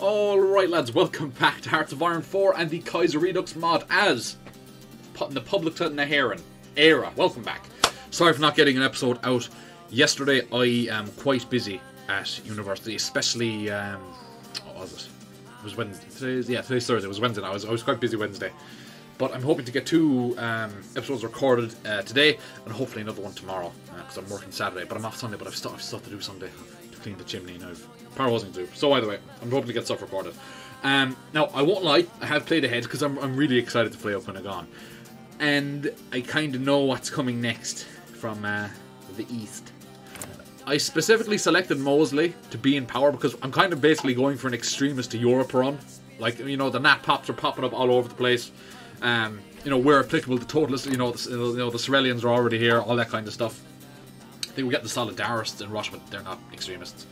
Alright lads, welcome back to Hearts of Iron 4 and the Kaiser Redux mod as the Poblacht na hÉireann era. Welcome back. Sorry for not getting an episode out yesterday. I am quite busy at university, especially, um, what was it? It was Wednesday. Today's, yeah, today's Thursday. It was Wednesday. I was, I was quite busy Wednesday. But I'm hoping to get two um, episodes recorded uh, today and hopefully another one tomorrow because uh, I'm working Saturday. But I'm off Sunday, but I've still, I've stuff to do Sunday clean the chimney and I've power wasn't do. So either way, I'm hoping to get stuff recorded. Um, now, I won't lie, I have played ahead because I'm, I'm really excited to play Ó Cuinneagáin. And I kind of know what's coming next from uh, the east. I specifically selected Mosley to be in power because I'm kind of basically going for an extremist to Europe run. Like, you know, the nat pops are popping up all over the place. Um, you know, where applicable, the totalists, you know, the, you know, the Sorelians are already here, all that kind of stuff. Think we get the solidarists in Russia, but they're not extremists.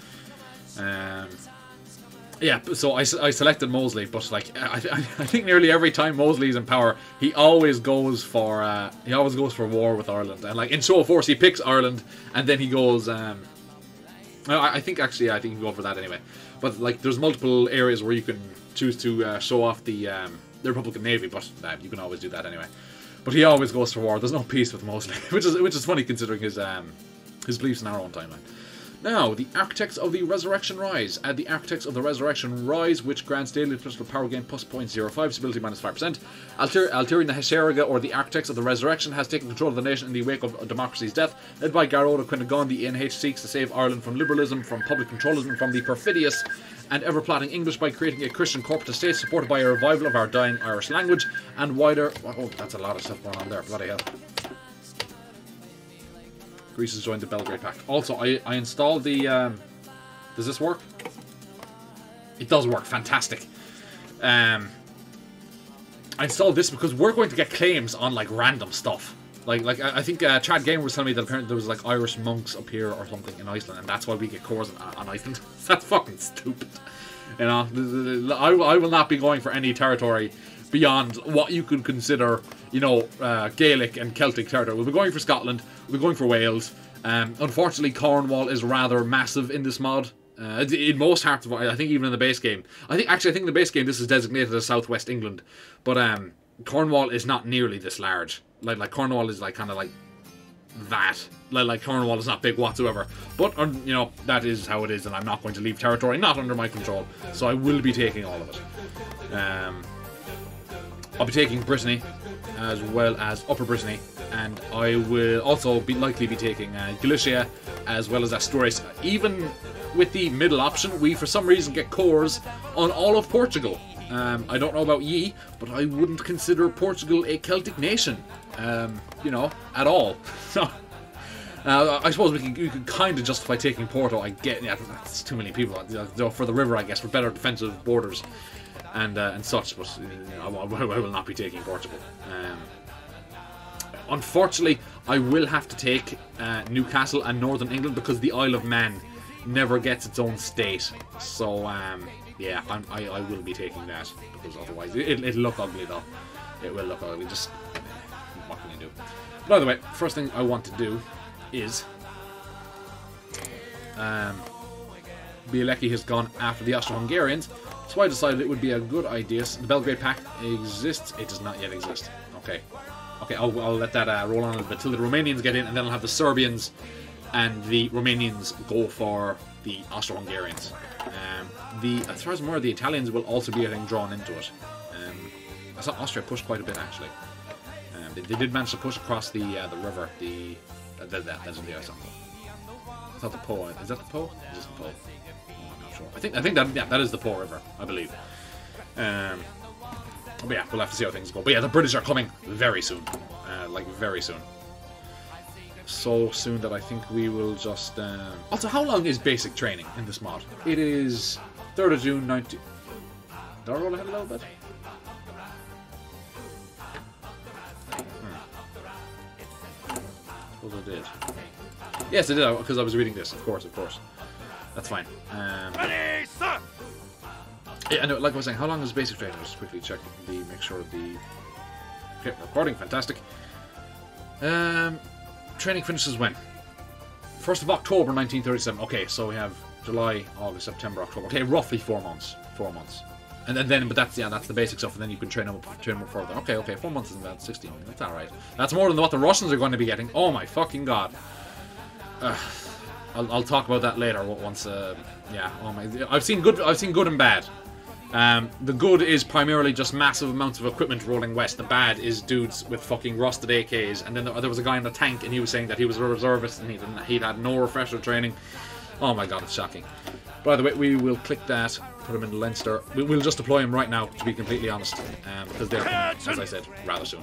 Um, yeah, so I, I selected Mosley, but like I, I think nearly every time Mosley's in power, he always goes for uh, he always goes for war with Ireland, and like in of Force, he picks Ireland, and then he goes. Um, I, I think actually, I think he can go for that anyway. But like, there's multiple areas where you can choose to uh, show off the um, the Republican Navy, but uh, you can always do that anyway. But he always goes for war. There's no peace with Mosley, which is which is funny considering his um, his beliefs in our own timeline. Now, the Architects of the Resurrection Rise. Add the Architects of the Resurrection Rise, which grants daily political power gain plus 0.05, stability minus 5%. Alter- Ailtirí na hAiséirghe, or the Architects of the Resurrection, has taken control of the nation in the wake of democracy's death. Led by Gearóid Cuinneagáin, the ANH seeks to save Ireland from liberalism, from public controlism, from the perfidious and ever plotting English by creating a Christian corporate state supported by a revival of our dying Irish language and wider. Oh, that's a lot of stuff going on there. Bloody hell. Greece has joined the Belgrade Pact. Also, I, I installed the... Um, does this work? It does work. Fantastic. Um, I installed this because we're going to get claims on, like, random stuff. Like, like I think uh, Chad Gamer was telling me that apparently there was, like, Irish monks up here or something in Iceland, and that's why we get cores on, on Iceland. that's fucking stupid. You know, I, I will not be going for any territory beyond what you could consider, you know, uh, Gaelic and Celtic territory. We'll be going for Scotland, we'll be going for Wales. Um, unfortunately, Cornwall is rather massive in this mod. Uh, in most Hearts of I think even in the base game. I think actually I think in the base game this is designated as Southwest England, but um, Cornwall is not nearly this large. Like like Cornwall is like kind of like that. Like, like Cornwall is not big whatsoever. But you know that is how it is, and I'm not going to leave territory not under my control. So I will be taking all of it. Um, I'll be taking Brittany as well as Upper Brittany, and I will also be likely be taking uh, Galicia as well as Asturias. Even with the middle option, we for some reason get cores on all of Portugal. Um, I don't know about ye, but I wouldn't consider Portugal a Celtic nation, um, you know, at all. Uh, I suppose we can, can kind of justify taking Porto. I get yeah, that's too many people for the river, I guess, for better defensive borders and uh, and such. But uh, I, I, will not be taking Portugal. Um, unfortunately, I will have to take uh, Newcastle and Northern England because the Isle of Man never gets its own state. So um, yeah, I, I will be taking that because otherwise it, it'll look ugly though. It will look ugly. Just what can you do? By the way, first thing I want to do is um, has gone after the Austro-Hungarians so I decided it would be a good idea. The Belgrade Pact exists. It does not yet exist. Okay. Okay, I'll, I'll let that uh, roll on a bit until the Romanians get in, and then I'll have the Serbians and the Romanians go for the Austro-Hungarians. Um, the, as far as more, the Italians will also be getting drawn into it. Um, I saw Austria push quite a bit, actually. Um, they, they, did manage to push across the uh, the river. The uh, that, that, that's the I saw. It's not the Po. Is that the Po? Is the Po? I think I think that yeah, that is the Po River, I believe. Um, but yeah, we'll have to see how things go. But yeah, the British are coming very soon, uh, like very soon. So soon that I think we will just. Um... Also, how long is basic training in this mod? It is 3rd of June 19. Did I roll ahead a little bit? Hmm. I did. Yes, I did, because I was reading this, of course, of course. That's fine. Um, Ready, sir! Yeah, know. like I was saying, how long is basic training? Just quickly check the make sure the okay, recording, fantastic. Um, training finishes when? First of October, 1937. Okay, so we have July, August, September, October. Okay, roughly four months. Four months. And then, then, but that's yeah, that's the basic stuff, and then you can train them up, train them up further. Okay, okay, four months isn't bad. Sixteen, that's all right. That's more than what the Russians are going to be getting. Oh my fucking god. Uh, I'll, I'll talk about that later. Once, uh, yeah. Oh my, I've seen good. I've seen good and bad. Um, the good is primarily just massive amounts of equipment rolling west. The bad is dudes with fucking rusted AKs. And then there, there was a guy in the tank, and he was saying that he was a reservist and he'd, he'd had no refresher training. Oh my god, it's shocking. By the way, we will click that, put him in Leinster. We, will just deploy him right now, to be completely honest, um, because they're, coming, as I said, rather soon.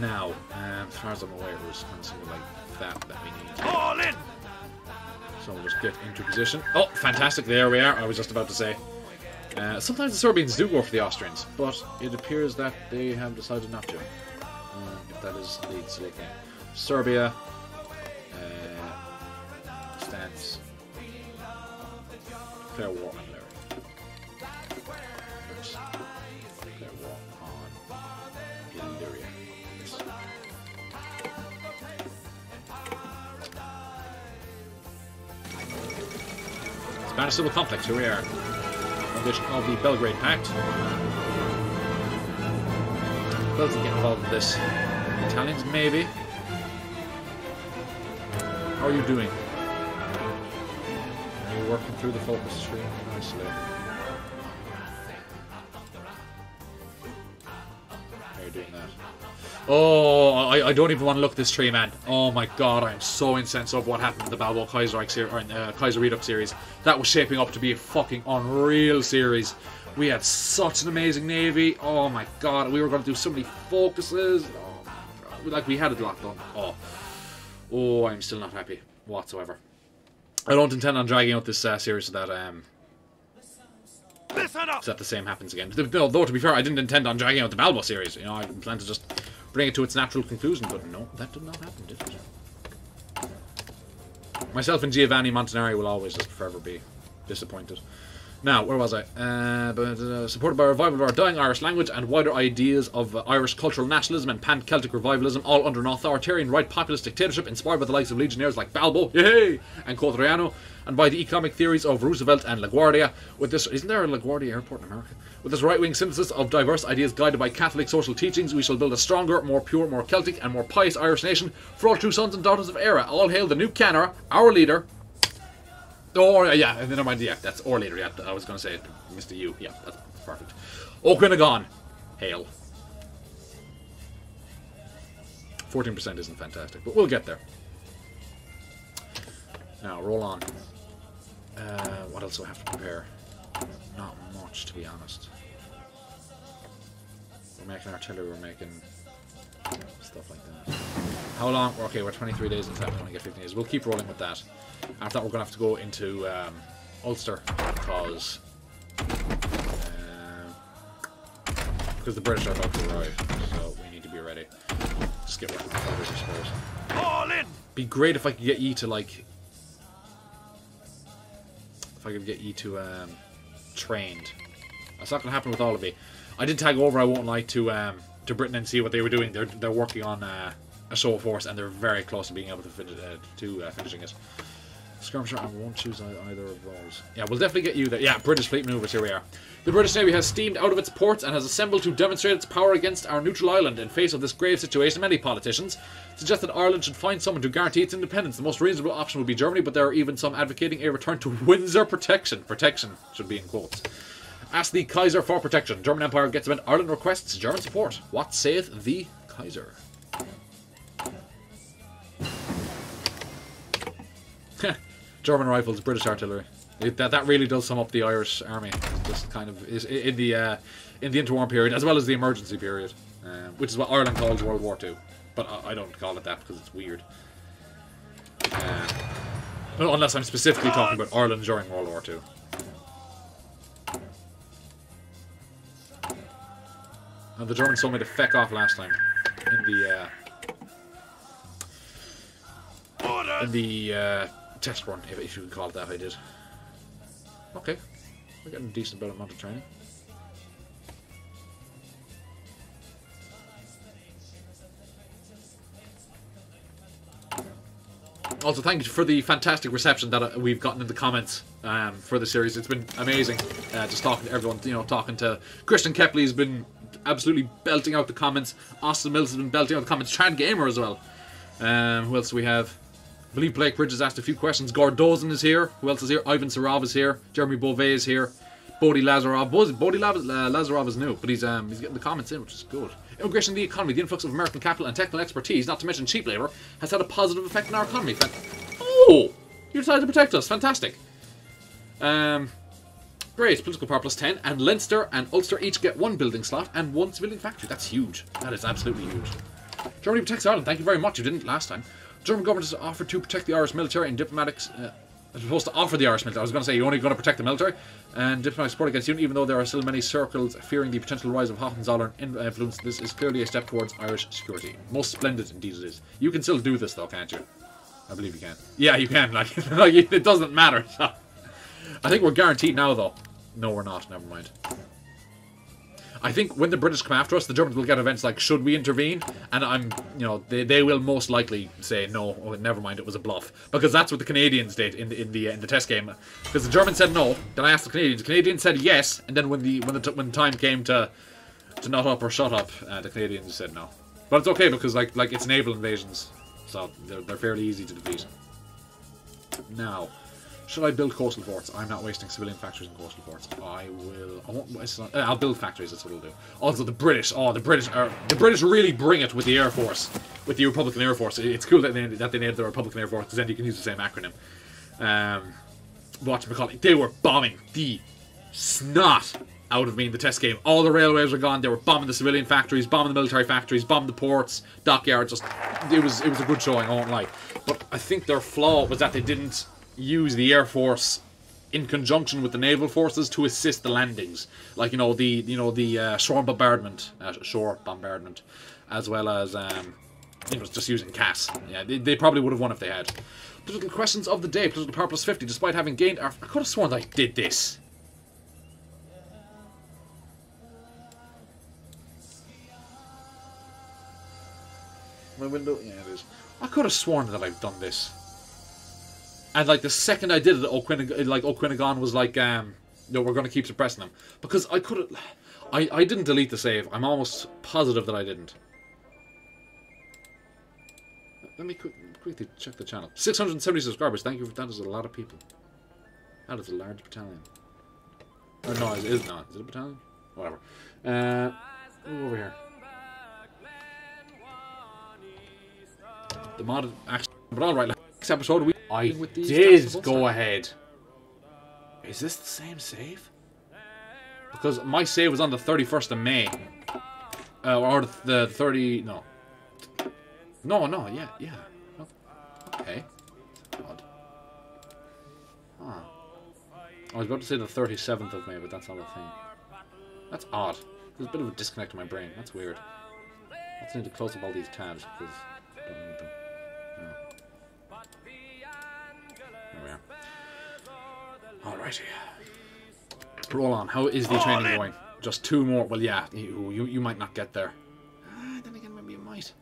Now, um, as far as I'm aware, it was kind of like that that we need. All in! So we'll just get into position. Oh, fantastic, there we are, I was just about to say. Uh, sometimes the Serbians do go for the Austrians, but it appears that they have decided not to. Uh, if that is indeed so Serbia, uh, stance, fair war Civil Conflict, here we are. Foundation of the Belgrade Pact. Doesn't get involved in this. Italians, maybe. How are you doing? Are you working through the focus tree nicely. Oh, I, I don't even want to look at this tree, man. Oh my god, I'm so incensed of what happened in the Balbo series, or in, uh, Kaiserredux series. That was shaping up to be a fucking unreal series. We had such an amazing navy. Oh my god, we were going to do so many focuses. Oh, like we had it locked on. Oh, oh, I'm still not happy whatsoever. I don't intend on dragging out this uh, series so that um, so that the same happens again. Though, though, to be fair, I didn't intend on dragging out the Balbo series. You know, I planned to just bring it to its natural conclusion, but no, that did not happen, did it? Myself and Giovanni Montanari will always forever be disappointed. Now, where was I? Uh, but, uh, supported by a revival of our dying Irish language and wider ideas of uh, Irish cultural nationalism and pan-Celtic revivalism, all under an authoritarian right populist dictatorship inspired by the likes of legionnaires like Balbo, yay, and Codreanu, and by the economic theories of Roosevelt and LaGuardia. With this, isn't there a LaGuardia airport in America? With this right-wing synthesis of diverse ideas guided by Catholic social teachings, we shall build a stronger, more pure, more Celtic, and more pious Irish nation for all true sons and daughters of Eire. All hail the new Ceannaire, our leader, Oh, yeah, never mind. Yeah, that's or later. Yeah, I was to say Mr. U. Yeah, that's perfect. Ó Cuinneagáin. Hail. 14% isn't fantastic, but we'll get there. Now, roll on. Uh, what else do I have to prepare? Not much, to be honest. We're making artillery, we're making stuff like that. How long? Okay, we're 23 days in time, we only get 15 days. We'll keep rolling with that. After that, we're going to have to go into um, Ulster because uh, because the British are about to arrive, so we need to be ready. Skip it, I suppose. All in. Be great if I could get you to like, if I could get you to um, trained. That's not going to happen with all of you. I did tag over. I won't lie to um, to Britain and see what they were doing. They're they're working on uh, a force, and they're very close to being able to finish uh, to uh, finishing it. Skirmisher, I won't choose either of those. Yeah, we'll definitely get you there. Yeah, British fleet maneuvers, here we are. The British Navy has steamed out of its ports and has assembled to demonstrate its power against our neutral island. In face of this grave situation, many politicians suggest that Ireland should find someone to guarantee its independence. The most reasonable option would be Germany, but there are even some advocating a return to Windsor protection. Protection should be in quotes. Ask the Kaiser for protection. German Empire gets event. Ireland requests German support. What saith the Kaiser? German rifles, British artillery. It, that that really does sum up the Irish army. Just kind of is in the uh, in the interwar period as well as the emergency period, uh, which is what Ireland calls World War Two. But I, I don't call it that because it's weird. Uh, unless I'm specifically talking about Ireland during World War Two. And the Germans told me to feck off last time in the uh, in the uh, test run, if, if you can call it that, I did. Okay, we're getting a decent amount of training. Also, thank you for the fantastic reception that uh, we've gotten in the comments um, for the series. It's been amazing. Uh, just talking to everyone, you know, talking to Christian Kepley has been absolutely belting out the comments. Austin Mills has been belting out the comments. Chad Gamer as well. Um, who else do we have? I believe Blake Bridges asked a few questions. Gordozin is here. Who else is here? Ivan Sarov is here. Jeremy Beauvais is here. Bodhi Lazarov. Bodhi Lazarov is new, but he's um, he's getting the comments in, which is good. Immigration the economy, the influx of American capital and technical expertise, not to mention cheap labour, has had a positive effect on our economy. Oh! You decided to protect us. Fantastic. Um, great. Political power plus 10. And Leinster and Ulster each get one building slot and one civilian factory. That's huge. That is absolutely huge. Germany protects Ireland. Thank you very much. You didn't last time. German government has offered to protect the Irish military and diplomatics. Uh, supposed to offer the Irish military. I was going to say you're only going to protect the military and diplomatic support against Union, even though there are still many circles fearing the potential rise of Hohenzollern influence. This is clearly a step towards Irish security. Most splendid indeed it is. You can still do this though, can't you? I believe you can. Yeah, you can. Like, like it doesn't matter. I think we're guaranteed now, though. No, we're not. Never mind. I think when the British come after us, the Germans will get events like, should we intervene? And I'm, you know, they, they will most likely say, no, oh, never mind, it was a bluff. Because that's what the Canadians did in the, in the, in the test game. Because the Germans said no, then I asked the Canadians. The Canadians said yes, and then when the when the when time came to to not up or shut up, uh, the Canadians said no. But it's okay because like like it's naval invasions, so they're, they're fairly easy to defeat. Now, should I build coastal forts? I'm not wasting civilian factories and coastal forts. I will. I won't. Not, uh, I'll build factories. That's what I'll do. Also, the British. Oh, the British are the British really bring it with the Air Force, with the Republican Air Force. It's cool that they that they named the Republican Air Force because then you can use the same acronym. Um, watch McCauley. They were bombing the snot out of me in the test game. All the railways were gone. They were bombing the civilian factories, bombing the military factories, bombing the ports, dockyards. Just it was it was a good showing. I won't lie. But I think their flaw was that they didn't use the Air Force in conjunction with the naval forces to assist the landings, like you know the you know the uh, shore bombardment, uh, shore bombardment, as well as um, you know just using CAS. Yeah, they, they probably would have won if they had. Political questions of the day. Political power plus 50. Despite having gained, I could have sworn I did this. My window, yeah, it is. I could have sworn that I've done this. And like the second I did it, like Ó Cuinneagáin was like, um, no, we're going to keep suppressing them because I could. I I didn't delete the save. I'm almost positive that I didn't. Let me quick, quickly check the channel. 670 subscribers. Thank you. For, that is a lot of people. That is a large battalion. Or no, it is not. Is it a battalion? Whatever. Uh, over here. The mod actually, but all right. Next episode, we I did go ahead. Is this the same save? Because my save was on the 31st of May. Uh, or the 30... No. No, no, yeah, yeah. Okay. Odd. Huh. I was about to say the 37th of May, but that's not a thing. That's odd. There's a bit of a disconnect in my brain. That's weird. Let's need to close up all these tabs because Alrighty. Roll on. How is the training going? Just two more. Well, yeah, you, you, you might not get there. Uh, then again, maybe you might.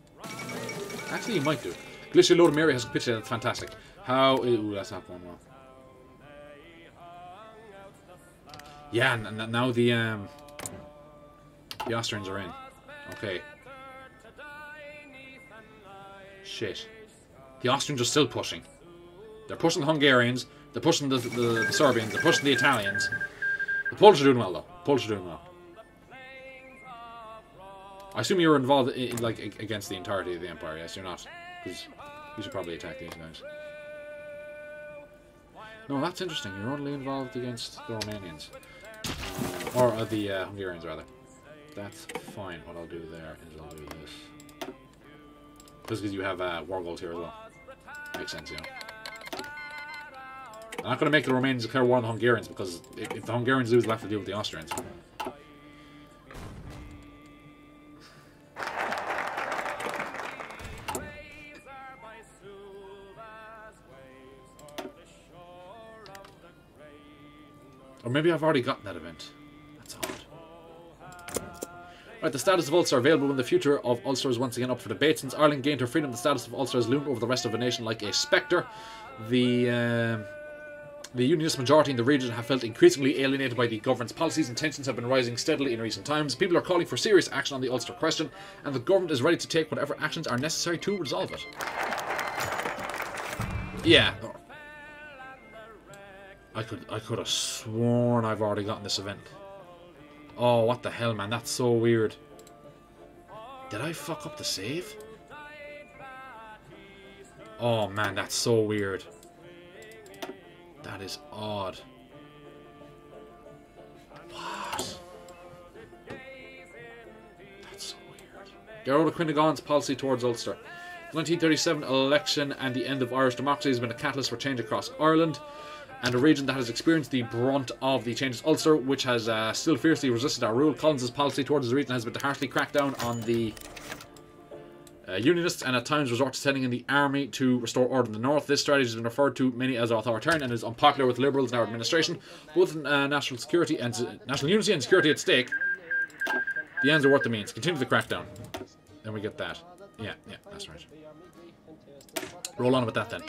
Actually, you might do. Galicia-Lodomeria has capitulated. That's fantastic. How... Ooh, that's not going well. Yeah, and now the um, the Austrians are in. Okay. Shit. The Austrians are still pushing. They're pushing the Hungarians. They're pushing the, the, the Serbians. They're pushing the Italians. The Polish are doing well, though. Polish are doing well. I assume you're involved, in, like, against the entirety of the Empire. Yes, you're not. Because you should probably attack these guys. No, that's interesting. You're only involved against the Romanians. or uh, the uh, Hungarians, rather. That's fine. What I'll do there is I'll do this. Just because you have uh, war goals here as well. Makes sense, you know. I'm not going to make the Romanians declare war on the Hungarians because if, if the Hungarians lose, they'll have to deal with the Austrians. Or maybe I've already gotten that event. That's odd. Right, the status of Ulster available when the future of Ulster is once again up for debate. Since Ireland gained her freedom, the status of Ulster has loomed over the rest of the nation like a spectre. The um the unionist majority in the region have felt increasingly alienated by the government's policies and tensions have been rising steadily in recent times. People are calling for serious action on the Ulster question, and the government is ready to take whatever actions are necessary to resolve it. Yeah. I could I could have sworn I've already gotten this event. Oh, what the hell, man? That's so weird. Did I fuck up the save? Oh, man, that's so weird. That is odd. What? That's so weird. Gerald Quinnigan's policy towards Ulster. The 1937 election and the end of Irish democracy has been a catalyst for change across Ireland and a region that has experienced the brunt of the changes. Ulster, which has uh, still fiercely resisted our rule, Collins' policy towards the region has been to harshly crack down on the uh, Unionists and at times resort to sending in the army to restore order in the north. This strategy has been referred to many as authoritarian and is unpopular with liberals in our administration. Both uh, national security and uh, national unity and security at stake. The ends are worth the means. Continue the crackdown. Then we get that. Yeah, yeah, that's right. Roll on with that then,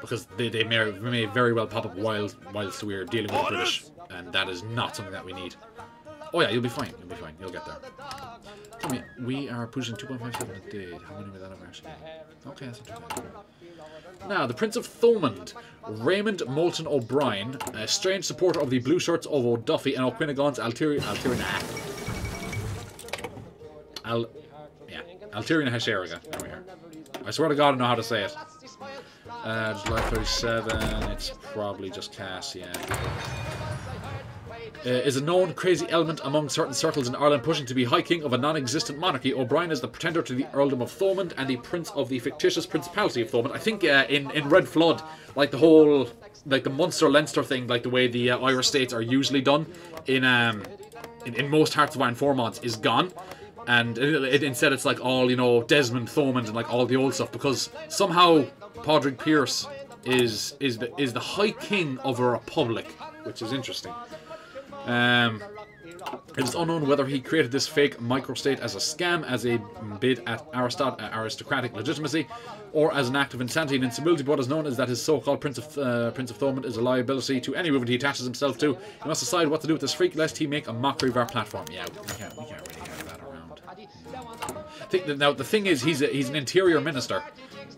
because they, they may, may very well pop up while whilst we're dealing with the British, and that is not something that we need. Oh yeah, you'll be fine. You'll be fine. You'll get there. Come here. We are pushing 2.57 a day. How many was that actually? Okay, that's bad. Now, the Prince of Thomond, Raymond Moulton O'Brien, a strange supporter of the Blue Shirts of O'Duffy and O'Quinnigan's Ailtirí... Ailtirí... Al... Yeah. Ailtirí na hAiséirghe. There we are. I swear to God I know how to say it. Uh, July 37, it's probably just Cass, yeah uh, is a known crazy element among certain circles in Ireland pushing to be High King of a non-existent monarchy. O'Brien is the pretender to the Earldom of Thomond and the Prince of the fictitious Principality of Thomond. I think uh, in, in Red Flood, like the whole, like the Munster-Leinster thing, like the way the uh, Irish states are usually done in, um, in, in most Hearts of Iron four mods is gone. And it, it, instead it's like all, you know, Desmond, Thomond and like all the old stuff because somehow Padraig Pearse is is the is the High King of a republic, which is interesting. Um, it is unknown whether he created this fake microstate as a scam, as a bid at uh, aristocratic legitimacy, or as an act of insanity and instability. But what is known is that his so-called Prince of uh, Prince of Thomond is a liability to any movement he attaches himself to. He must decide what to do with this freak, lest he make a mockery of our platform. Yeah, we can't, we can't really have that around. Think now the thing is, he's a, he's an interior minister.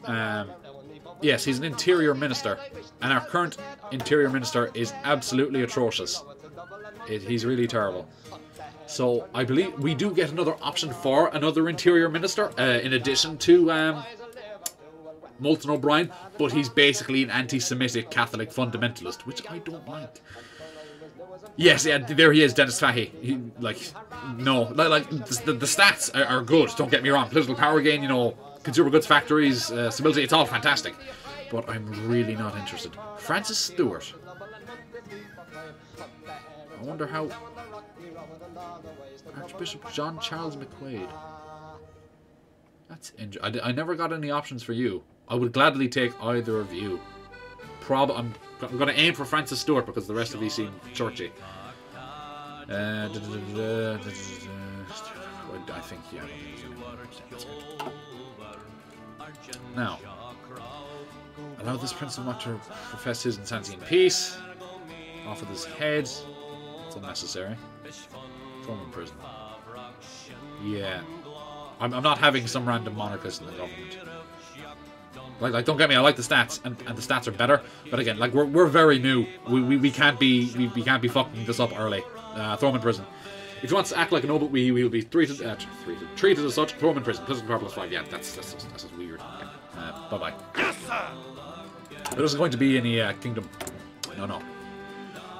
Um, yes, he's an interior minister, and our current interior minister is absolutely atrocious. It, he's really terrible. So I believe we do get another option for another interior minister, uh, in addition to um, Moulton O'Brien, but he's basically an anti-Semitic Catholic fundamentalist, which I don't like. Yes, yeah, there he is, Denis Fahey. He, like, no, like, like the, the stats are, are, good. Don't get me wrong. Political power gain, you know, consumer goods factories, uh, stability. It's all fantastic, but I'm really not interested. Francis Stuart. I wonder how... Archbishop John Charles McQuaid. That's interesting. I, never got any options for you. I would gladly take either of you. Prob I'm, I'm going to aim for Francis Stuart because the rest of you seem churchy. I think, yeah. Now, allow this prince of not to profess his insanity in peace. Offer his head. It's unnecessary. Throw him in prison. Yeah. I'm, I'm not having some random monarchist in the government. Like, like, don't get me. I like the stats, and, and the stats are better. But again, like, we're, we're very new. We, we, we can't be we, we can't be fucking this up early. Uh, throw him in prison. If he wants to act like a noble, we will be treated, uh, treated, treated as such. Throw him in prison. Prison power plus five. Yeah, that's that's that's, that's weird. Uh, bye bye. Yes, sir. There isn't going to be any uh, kingdom. No, no.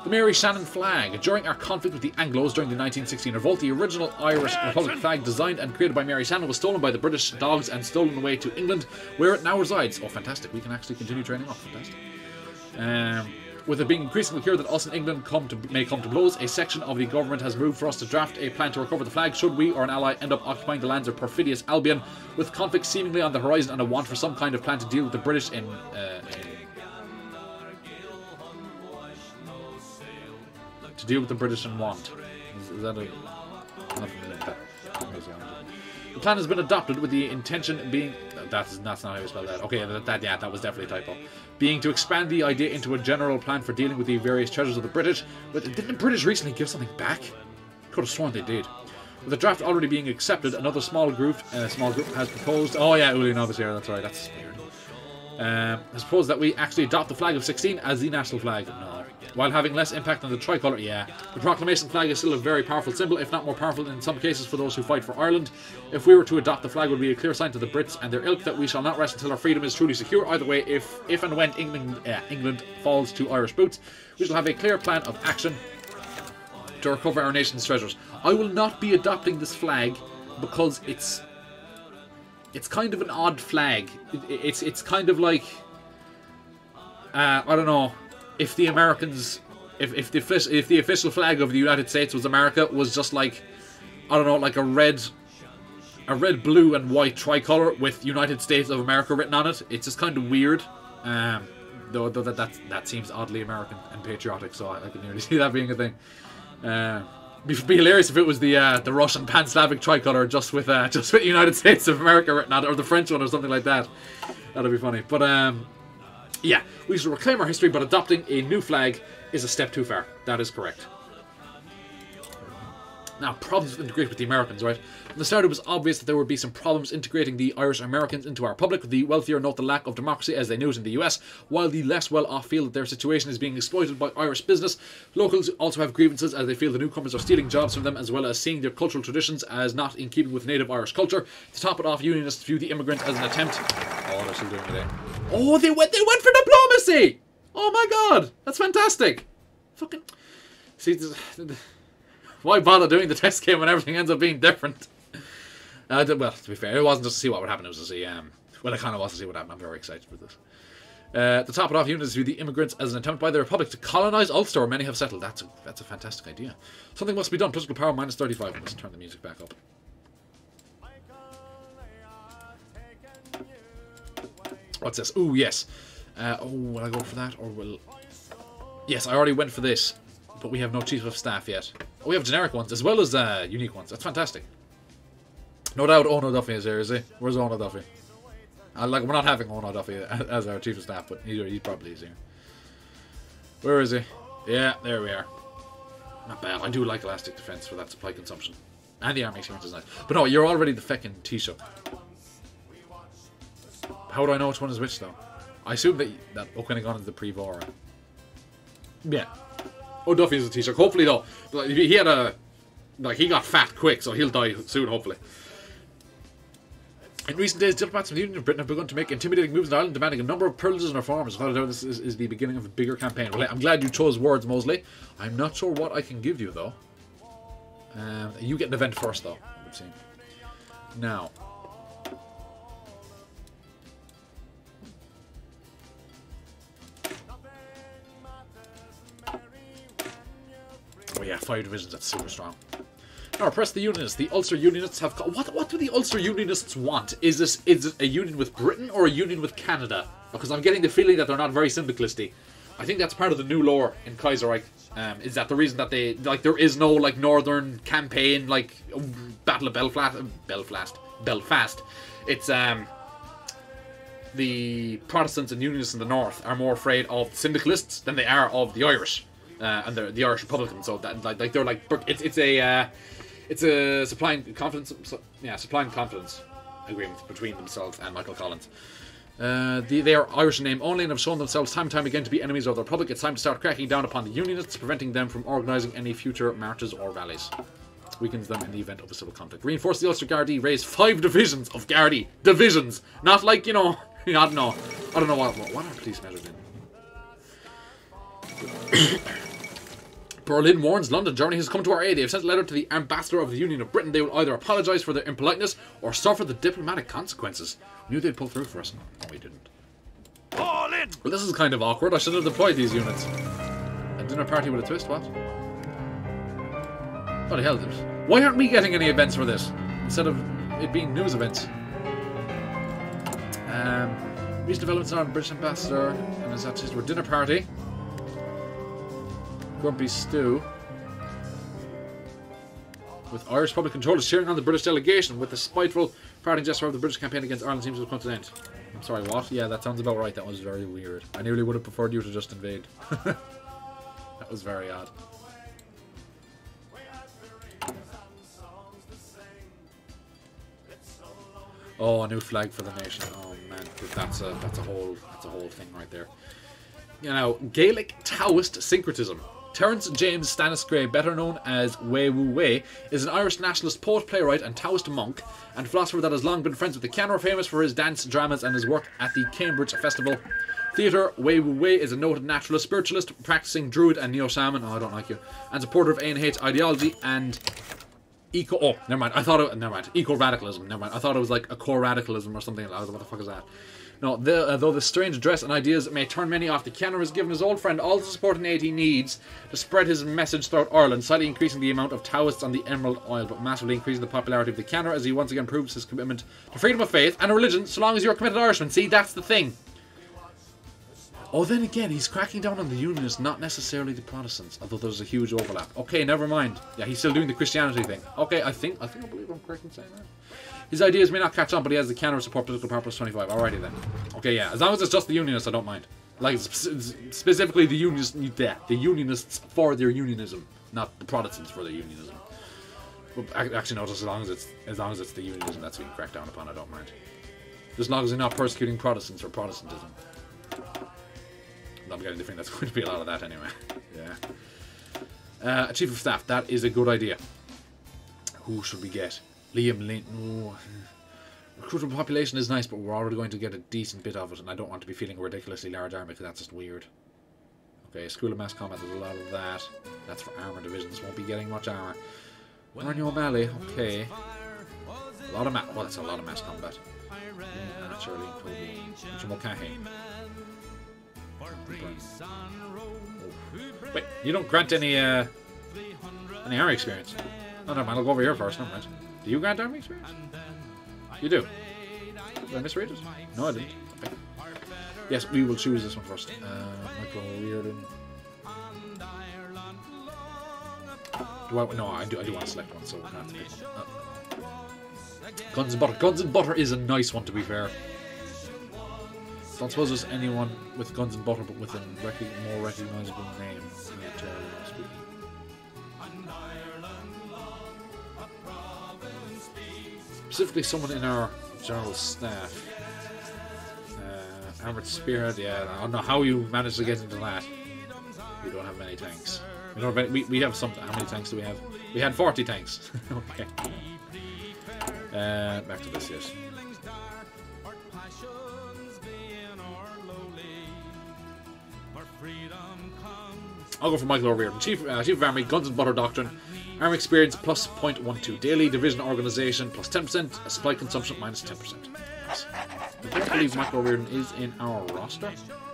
The Mary Shannon flag. During our conflict with the Anglos during the 1916 revolt, the original Irish Republic flag designed and created by Mary Shannon was stolen by the British dogs and stolen away to England, where it now resides. Oh, fantastic. We can actually continue training off. Fantastic. Um, with it being increasingly clear that us and England come to, may come to blows, a section of the government has moved for us to draft a plan to recover the flag should we or an ally end up occupying the lands of perfidious Albion, with conflict seemingly on the horizon and a want for some kind of plan to deal with the British in, uh, in to deal with the British and want. Is, is that a... The plan has been adopted with the intention being that's that's not how you spell that. Okay, that, that yeah, that was definitely a typo. Being to expand the idea into a general plan for dealing with the various treasures of the British. But didn't the British recently give something back? Could have sworn they did. With the draft already being accepted, another small group uh, small group has proposed. Oh yeah, Uli Novus here. That's right. That's weird. Um, has proposed that we actually adopt the flag of 16 as the national flag. No. While having less impact on the tricolour, yeah. The proclamation flag is still a very powerful symbol, if not more powerful in some cases for those who fight for Ireland. If we were to adopt the flag, it would be a clear sign to the Brits and their ilk that we shall not rest until our freedom is truly secure. Either way, if if and when England uh, England falls to Irish boots, we shall have a clear plan of action to recover our nation's treasures. I will not be adopting this flag because it's it's kind of an odd flag. It, it's it's kind of like uh, I don't know if the Americans if if the if the official flag of the United States was America was just like I don't know like a red a red blue and white tricolor with United States of America written on it. It's just kind of weird. Um, though, though that, that that seems oddly American and patriotic, so I, I can nearly see that being a thing. Uh, be, be hilarious if it was the uh, the Russian pan-Slavic tricolor just with uh, just with United States of America written on it, or the French one, or something like that. That'd be funny. But um, yeah, we should reclaim our history, but adopting a new flag is a step too far. That is correct. Now, problems with integrate with the Americans, right? From the start, it was obvious that there would be some problems integrating the Irish Americans into our public. The wealthier note the lack of democracy as they knew it in the US, while the less well off feel that their situation is being exploited by Irish business. Locals also have grievances as they feel the newcomers are stealing jobs from them, as well as seeing their cultural traditions as not in keeping with native Irish culture. To top it off, Unionists view the immigrants as an attempt. Oh, they're still doing it. Eh? Oh, they went. They went for diplomacy. Oh my god, that's fantastic. Fucking. See. Why bother doing the test game when everything ends up being different? Uh, well, to be fair, it wasn't just to see what would happen. It was to see. Um, well, it kind of was to see what happened. I'm very excited for this. Uh, the top it off, units view the immigrants as an attempt by the Republic to colonize Ulster, where many have settled. That's a, that's a fantastic idea. Something must be done. Political power minus 35. Let's turn the music back up. What's this? Oh, yes. Uh, oh, will I go for that? Or will... Yes, I already went for this but we have no chief of staff yet. Oh, we have generic ones as well as uh, unique ones. That's fantastic. No doubt Ono Duffy is here, is he? Where's Ono Duffy? Uh, like, we're not having Ono Duffy as our chief of staff, but he, he probably is here. Where is he? Yeah, there we are. Not bad. I do like elastic defense for that supply consumption. And the army experience is nice. But no, you're already the feckin' Taoiseach. How do I know which one is which, though? I assume that, that Ó Cuinneagáin is the Prevora. Yeah, Oh, Duffy's a Taoiseach. Hopefully, though, like, he had a like he got fat quick, so he'll die soon. Hopefully. In recent days, diplomats from the Union of Britain have begun to make intimidating moves in Ireland, demanding a number of privileges and reforms. Without a doubt, this is, is, the beginning of a bigger campaign. Well, I'm glad you chose words, Mosley. I'm not sure what I can give you, though. Um, you get an event first, though. Now, Oh yeah, five divisions, that's super strong. Now, press the Unionists. The Ulster Unionists have... What What do the Ulster Unionists want? Is this is it a union with Britain or a union with Canada? Because I'm getting the feeling that they're not very syndicalisty. I think that's part of the new lore in Kaiserreich. Um, is that the reason that they... Like, there is no, like, northern campaign, like, Battle of Belfast... Belfast. Belfast. It's, um... The Protestants and Unionists in the north are more afraid of syndicalists than they are of the Irish uh, and they're the Irish Republicans. So that like, like they're like it's it's a uh, it's a supplying confidence yeah supplying confidence agreement between themselves and Michael Collins. Uh, the, they are Irish in name only and have shown themselves time and time again to be enemies of the Republic. It's time to start cracking down upon the Unionists, preventing them from organising any future marches or rallies. Weakens them in the event of a civil conflict. Reinforce the Ulster Gardaí. Raise five divisions of Gardaí. Divisions, not like you know. I don't know. I don't know what what, what are police measures in. Berlin warns London Germany has come to our aid. They have sent a letter to the ambassador of the Union of Britain. They will either apologise for their impoliteness or suffer the diplomatic consequences. Knew they'd pull through for us. No, we didn't. All in! Well, this is kind of awkward. I shouldn't have deployed these units. A dinner party with a twist, what? Bloody hell, why aren't we getting any events for this? Instead of it being news events. Um, recent developments on British ambassador and his attitude to a dinner party. Grumpy Stew. with Irish public controllers cheering on the British delegation, with the spiteful parting gesture of the British campaign against Ireland seems to have come to an end. I'm sorry, what? Yeah, that sounds about right. That was very weird. I nearly would have preferred you to just invade. that was very odd. Oh, a new flag for the nation. Oh man, that's a that's a whole that's a whole thing right there. You know, Gaelic Taoist syncretism. Terence James Stannus Gray, better known as Wei Wu Wei, is an Irish nationalist poet, playwright, and Taoist monk and philosopher that has long been friends with the Ceannaire, famous for his dance, dramas, and his work at the Cambridge Festival Theatre. Wei Wu Wei is a noted naturalist, spiritualist, practicing druid and neo shaman. Oh, I don't like you. And supporter of ANH ideology and eco. Oh, never mind. I thought it. Never mind. Eco radicalism. Never mind. I thought it was like a core radicalism or something. I was like, what the fuck is that? The, uh, though the strange dress and ideas may turn many off, the Ceannaire has given his old friend all the support and aid he needs to spread his message throughout Ireland, slightly increasing the amount of Taoists on the Emerald Isle, but massively increasing the popularity of the Ceannaire as he once again proves his commitment to freedom of faith and religion, so long as you're a committed Irishman. See, that's the thing. Oh, then again, he's cracking down on the Unionists, not necessarily the Protestants, although there's a huge overlap. Okay, never mind. Yeah, he's still doing the Christianity thing. Okay, I think I think I believe I'm correct in saying that. His ideas may not catch on, but he has the counter support political purpose 25. Alrighty then. Okay, yeah. As long as it's just the Unionists, I don't mind. Like, specifically the Unionists, yeah, the Unionists for their unionism, not the Protestants for their unionism. But actually, no, just as long as it's as long as it's the unionism that's being cracked down upon, I don't mind. As long as they're not persecuting Protestants or Protestantism. I'm getting the feeling that's going to be a lot of that anyway. yeah. Uh, Chief of Staff, that is a good idea. Who should we get? Liam Lane. Oh. Recruitable population is nice, but we're already going to get a decent bit of it, and I don't want to be feeling a ridiculously large army because that's just weird. Okay, School of Mass Combat, there's a lot of that. That's for armor divisions, won't be getting much armor. Marnie O'Malley, okay. A lot of mass. Well, that's a lot of mass combat. Naturally, Toby. Mulcahy. Wait, you don't grant any uh, any army experience. Oh, no, mind. I'll go over here first. Never mind. Do you grant army experience? You do. Did I misread it? No, I didn't. Okay. Yes, we will choose this one first. Uh, Michael Reardon. Do I? No, I do. I do want to select one, so we're gonna have to pick one. Uh, Guns and Butter. Guns and Butter is a nice one, to be fair. Don't suppose there's anyone with Guns and Butter, but with a rec more recognizable name. Specifically, someone in our general staff. Uh, Armored Spearhead, yeah. I don't know how you managed to get into that. We don't have many tanks. We don't have we, we have some. How many tanks do we have? We had 40 tanks. okay. Uh, back to this, yes. I'll go for Michael O'Reardon, Chief, uh, Chief of Army, Guns and Butter Doctrine, Army Experience plus 0.12, Daily Division Organization plus 10%, Supply Consumption minus 10%. Yes. I don't believe Michael O'Reardon is in our roster,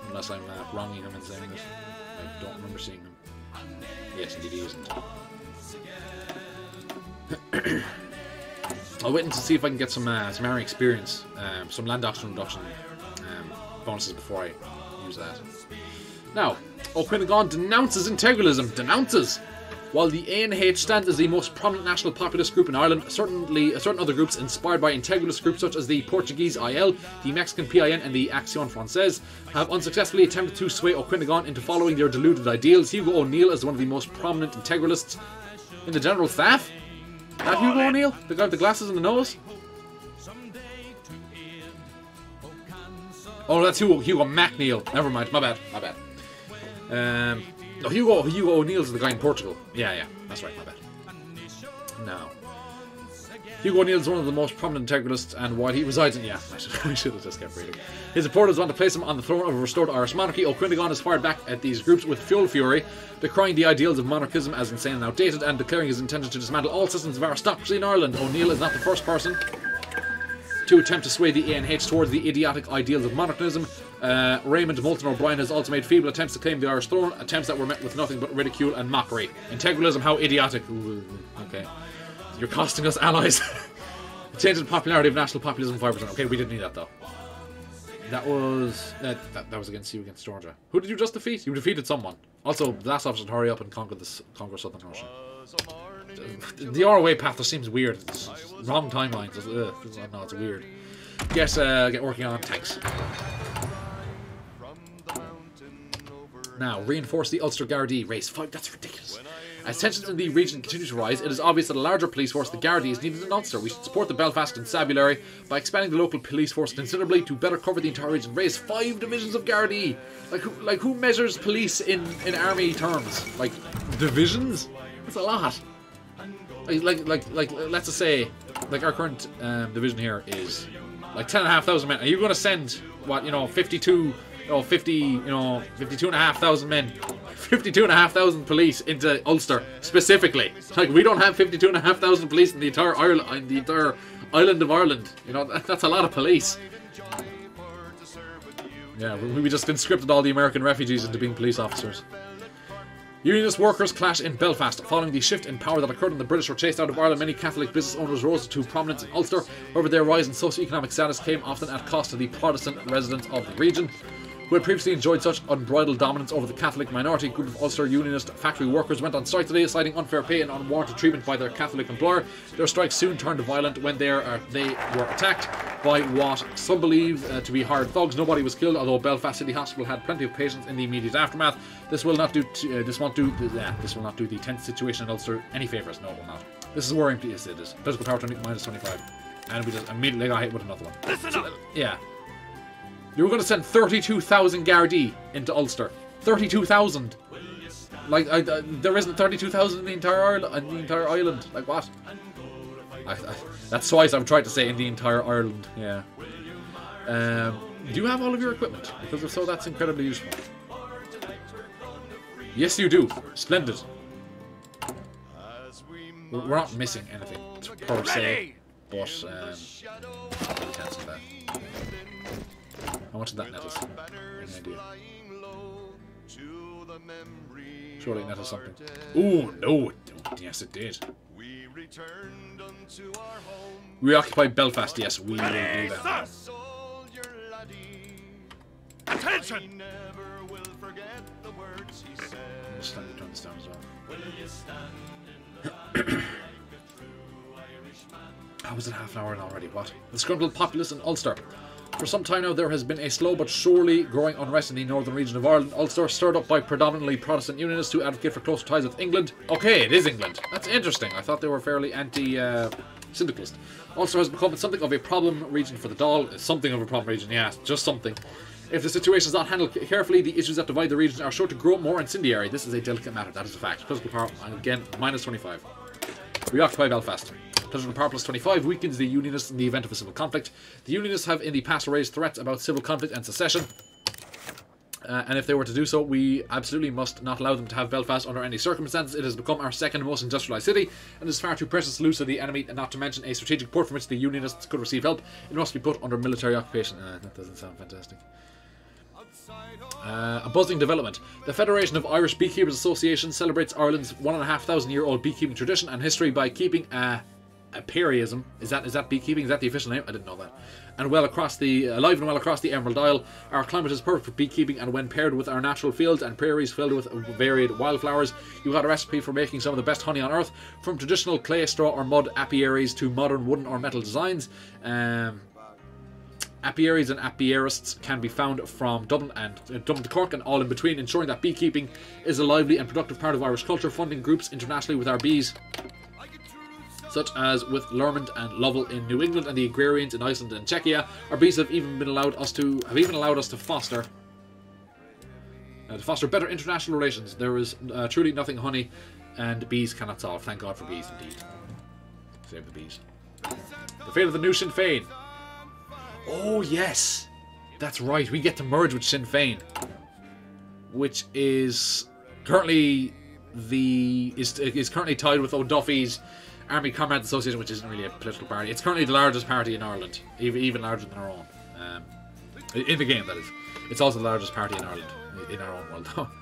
unless I'm uh, wronging him in saying this. I don't remember seeing him. Yes, indeed he isn't. I'll wait to see if I can get some uh, some Army Experience, um, some Land Doctrine Reduction um, bonuses before I use that. Now, Ó Cuinneagáin denounces integralism. Denounces! While the ANH stands as the most prominent national populist group in Ireland, certainly uh, certain other groups inspired by integralist groups such as the Portuguese IL, the Mexican PIN, and the Action Francaise have unsuccessfully attempted to sway Ó Cuinneagáin into following their deluded ideals. Hugo O'Neill is one of the most prominent integralists in the general staff. That Hugo O'Neill, the guy with the glasses and the nose. Oh, that's Hugo Hugo MacNeil. Never mind. My bad. My bad. Um, no, Hugo Hugo O'Neill's the guy in Portugal. Yeah, yeah, that's right. My bad. Now, Hugo O'Neill is one of the most prominent integralists, and while he resides in. Yeah, I should, I should have just kept reading. His supporters want to place him on the throne of a restored Irish monarchy. Ó Cuinneagáin has fired back at these groups with full fury, decrying the ideals of monarchism as insane and outdated, and declaring his intention to dismantle all systems of aristocracy in Ireland. O'Neill is not the first person to attempt to sway the ANH towards the idiotic ideals of monarchism. Uh, Raymond Moulton O'Brien has also made feeble attempts to claim the Irish throne, attempts that were met with nothing but ridicule and mockery. Integralism, how idiotic. Ooh, okay. You're costing us allies. Change in popularity of national populism 5%. Okay, we didn't need that though. That was that, that, that was against you against Georgia. Who did you just defeat? You defeated someone. Also, the last option: hurry up and conquer this conquer Southern Russia. The ROA path just seems weird. It's wrong timelines. It's, ugh, no, it's weird. Get uh, get working on tanks. Now, reinforce the Ulster Gardaí. Race 5, that's ridiculous. As tensions in the region continue to rise, it is obvious that a larger police force, the Gardaí, is needed in Ulster. We should support the Belfast and Constabulary by expanding the local police force considerably to better cover the entire region. Raise five divisions of Gardaí. Like who, like who measures police in, in army terms? Like divisions? That's a lot. Like like like, let's just say, like our current um, division here is like ten and a half thousand men. Are you going to send what you know fifty two? oh, 50, you know, 52 and a half thousand men, 52 and a half thousand police into Ulster specifically. Like we don't have 52 and a half thousand police in the entire Ireland, in the entire island of Ireland. You know, that, that's a lot of police. Yeah, we just conscripted all the American refugees into being police officers. Unionist workers clash in Belfast. Following the shift in power that occurred when the British were chased out of Ireland, many Catholic business owners rose to prominence in Ulster. However, their rise in socio-economic status came often at cost to the Protestant residents of the region who had previously enjoyed such unbridled dominance over the Catholic minority. group of Ulster Unionist factory workers went on strike today, citing unfair pay and unwarranted treatment by their Catholic employer. Their strike soon turned violent when they, are, they were attacked by what some believe uh, to be hired thugs. Nobody was killed, although Belfast City Hospital had plenty of patients in the immediate aftermath. This will not do. uh, this won't do. Uh, this will not do the tense situation in Ulster any favors. No, it will not. This is worrying. Yes, it is. Political power 20, minus 25, and we just immediately got hit with another one. Listen up. Yeah. You were going to send 32,000 Gardaí into Ulster. 32,000. Like, I, I, there isn't 32,000 in the entire Ireland, the entire island. Like what? I, that's twice I've tried to say in the entire Ireland. Yeah. Um, do you have all of your equipment? Because if so, that's incredibly useful. Yes, you do. Splendid. We're not missing anything per se, but um, cancel that. How much did that net us? Idea? Surely it something. Oh no, it didn't. Yes, it did. We occupy Belfast, yes, we will do that. Attention! I'll slightly turn this down as well. How was it half an hour in already? What? The disgruntled populace in Ulster for some time now, there has been a slow but surely growing unrest in the northern region of Ireland, Ulster, stirred up by predominantly Protestant Unionists who advocate for closer ties with England. Okay, it is England. That's interesting. I thought they were fairly anti-syndicalist. Uh, Ulster has become something of a problem region for the Dáil. Something of a problem region, yeah, just something. If the situation is not handled carefully, the issues that divide the region are sure to grow more incendiary. This is a delicate matter, that is a fact. Political power, again, minus 25. We occupy Belfast. Political Power Plus 25 weakens the Unionists in the event of a civil conflict. The Unionists have in the past raised threats about civil conflict and secession. Uh, and if they were to do so, we absolutely must not allow them to have Belfast under any circumstances. It has become our second most industrialised city and is far too precious to lose to the enemy, and not to mention a strategic port from which the Unionists could receive help. It must be put under military occupation. Uh, that doesn't sound fantastic. Uh, a buzzing development. The Federation of Irish Beekeepers Association celebrates Ireland's one and a half thousand year old beekeeping tradition and history by keeping a apiarism. Is that is that beekeeping? Is that the official name? I didn't know that. And well across the alive and well across the Emerald Isle, our climate is perfect for beekeeping, and when paired with our natural fields and prairies filled with varied wildflowers, you've got a recipe for making some of the best honey on earth. From traditional clay, straw, or mud apiaries to modern wooden or metal designs. Um, Apiaries and apiarists can be found from Dublin and uh, Dublin to Cork and all in between, ensuring that beekeeping is a lively and productive part of Irish culture, funding groups internationally with our bees such as with Lormont and Lovell in New England and the agrarians in Iceland and Czechia. Our bees have even been allowed us to have even allowed us to foster uh, to foster better international relations. There is uh, truly nothing honey and bees cannot solve. Thank God for bees, indeed. Save the bees. The fate of the new Sinn Féin. Oh yes, that's right. We get to merge with Sinn Féin, which is currently the is is currently tied with O'Duffy's Army Comrades Association, which isn't really a political party. It's currently the largest party in Ireland, even, larger than our own. Um, in the game, that is. It's also the largest party in Ireland, in our own world, though.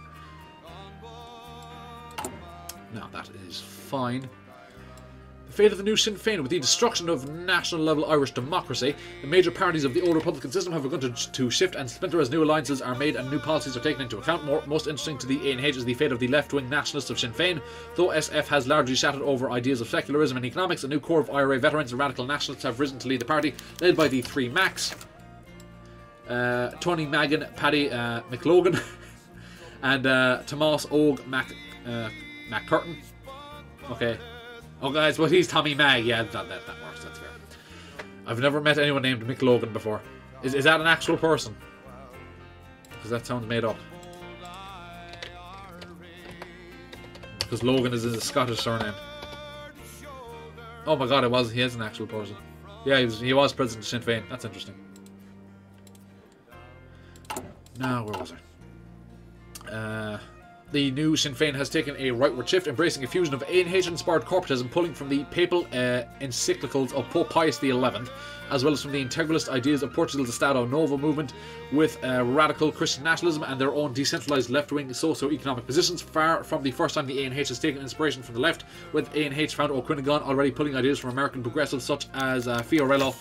Now, that is fine. Fate of the new Sinn Féin with the destruction of national level Irish democracy. The major parties of the old Republican system have begun to, to shift and splinter as new alliances are made and new policies are taken into account. More, most interesting to the ANH is the fate of the left wing nationalists of Sinn Féin. Though SF has largely shattered over ideas of secularism and economics, a new core of IRA veterans and radical nationalists have risen to lead the party, led by the three Macs. Uh, Tony Magan, Paddy uh, McLogan, and uh, Tomas Og Mac, uh, McCurtain. Okay. Oh, guys, well, he's Tommy Mag. Yeah, that, that, that works. That's fair. I've never met anyone named Mick Logan before. Is, is that an actual person? Because that sounds made up. Because Logan is a Scottish surname. Oh my god, it was. He is an actual person. Yeah, he was, he was president of Sinn Féin. That's interesting. Now, where was I? Uh, the new Sinn Féin has taken a rightward shift, embracing a fusion of ANH-inspired corporatism, pulling from the papal uh, encyclicals of Pope Pius XI, as well as from the integralist ideas of Portugal's Estado Novo movement, with uh, radical Christian nationalism and their own decentralised left-wing socio-economic positions. Far from the first time the ANH has taken inspiration from the left, with ANH founder Ó Cuinneagáin already pulling ideas from American progressives such as uh, Fiorello,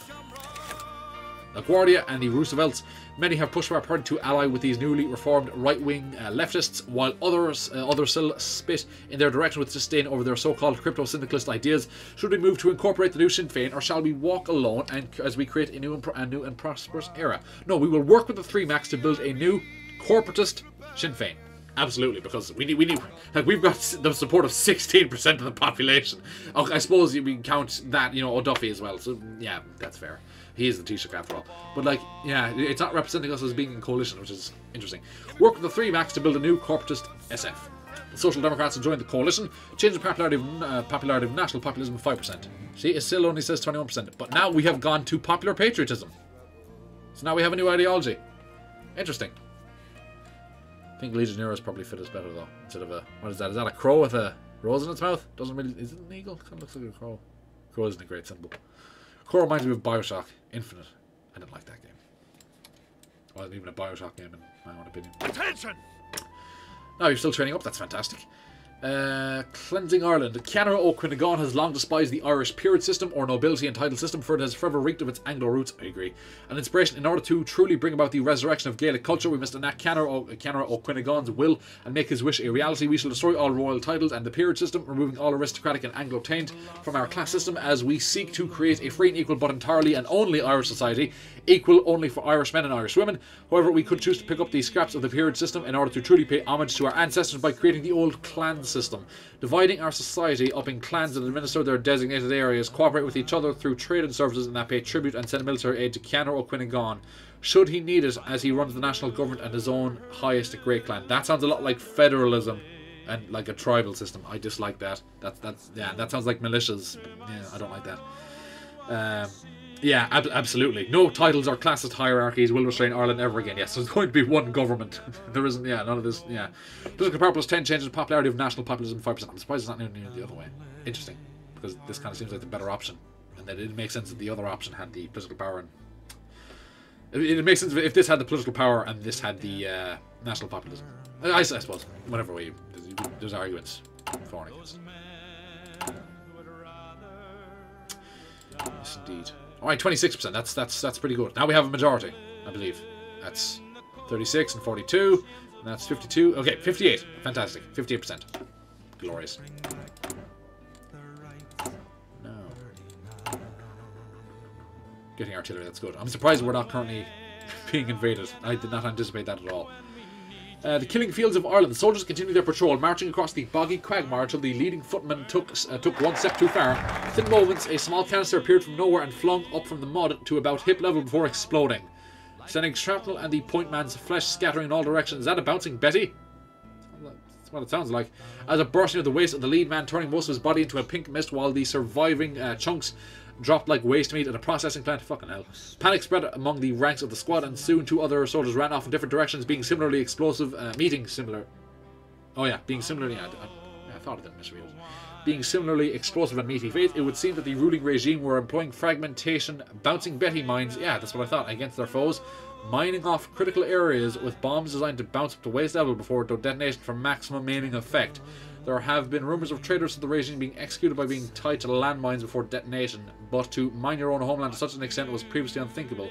LaGuardia, and the Roosevelts. Many have pushed for our party to ally with these newly reformed right-wing uh, leftists, while others uh, others still spit in their direction with disdain over their so-called crypto-syndicalist ideas. Should we move to incorporate the new Sinn Féin, or shall we walk alone and as we create a new and, new and prosperous era? No, we will work with the three Macs to build a new corporatist Sinn Féin. Absolutely, because we need, we need, like we've got the support of sixteen percent of the population. Okay, I suppose we can count that, you know, O'Duffy as well. So yeah, that's fair. He is the Taoiseach after all. But like, yeah, it's not representing us as being in coalition, which is interesting. Work with the three Macs to build a new corporatist SF. The Social Democrats have joined the coalition, change the popularity of, uh, popularity of national populism to 5%. See, it still only says 21%. But now we have gone to popular patriotism. So now we have a new ideology. Interesting. I think Legionnaires probably fit us better though. Instead of a what is that? Is that a crow with a rose in its mouth? Doesn't really is it an eagle? Kind of looks like a crow. Crow isn't a great symbol. Crow reminds me of Bioshock Infinite. I didn't like that game. It wasn't even a Bioshock game in my own opinion. Attention! Now you're still training up, that's fantastic. Uh, cleansing Ireland. Ceannaire O'Quinnigan has long despised the Irish peerage system or nobility and title system, for it has forever reeked of its Anglo roots. I agree. An inspiration in order to truly bring about the resurrection of Gaelic culture, we must enact Ceannaire, o- Ceannaire O'Quinnigan's will and make his wish a reality. We shall destroy all royal titles and the peerage system, removing all aristocratic and Anglo taint from our class system as we seek to create a free and equal but entirely and only Irish society, equal only for Irish men and Irish women. However, we could choose to pick up the scraps of the peerage system in order to truly pay homage to our ancestors by creating the old clan system, dividing our society up in clans that administer their designated areas, cooperate with each other through trade and services, and that pay tribute and send military aid to Ceannaire Ó Cuinneagáin. Should he need it, as he runs the national government and his own highest great clan. That sounds a lot like federalism and like a tribal system. I dislike that. That's that's yeah. That sounds like militias. Yeah, I don't like that. Um, yeah, ab- absolutely. No titles or classist hierarchies will restrain Ireland ever again. Yes, there's going to be one government. there isn't. Yeah, none of this. Yeah, political power plus ten changes the popularity of national populism five percent. I'm surprised it's not nearly the other way. Interesting, because this kind of seems like the better option, and that it makes sense that the other option had the political power and. It, it makes sense if this had the political power and this had the uh, national populism. I, I suppose, whatever way, there's, there's arguments for and against. Yes, indeed. All right, twenty-six percent. That's that's that's pretty good. Now we have a majority, I believe. That's thirty-six and forty-two. And that's fifty-two. Okay, fifty-eight. Fantastic. Fifty-eight percent. Glorious. No. Getting artillery. That's good. I'm surprised we're not currently being invaded. I did not anticipate that at all. Uh, the killing fields of Ireland. The soldiers continued their patrol, marching across the boggy quagmire until the leading footman took uh, took one step too far. Within moments, a small canister appeared from nowhere and flung up from the mud to about hip level before exploding, sending shrapnel and the point man's flesh scattering in all directions. Is that a bouncing Betty? That's what it sounds like. As it burst near the waist of the lead man, turning most of his body into a pink mist, while the surviving uh, chunks dropped like waste meat at a processing plant. Fucking hell. Panic spread among the ranks of the squad, and soon two other soldiers ran off in different directions, being similarly explosive, uh, meeting similar. Oh, yeah, being similarly. I, I, I thought I didn't misread it. Being similarly explosive and meaty fate, it would seem that the ruling regime were employing fragmentation, bouncing Betty mines, yeah, that's what I thought, against their foes, mining off critical areas with bombs designed to bounce up to waist level before detonation for maximum aiming effect. There have been rumours of traitors to the regime being executed by being tied to landmines before detonation, but to mine your own homeland to such an extent was previously unthinkable.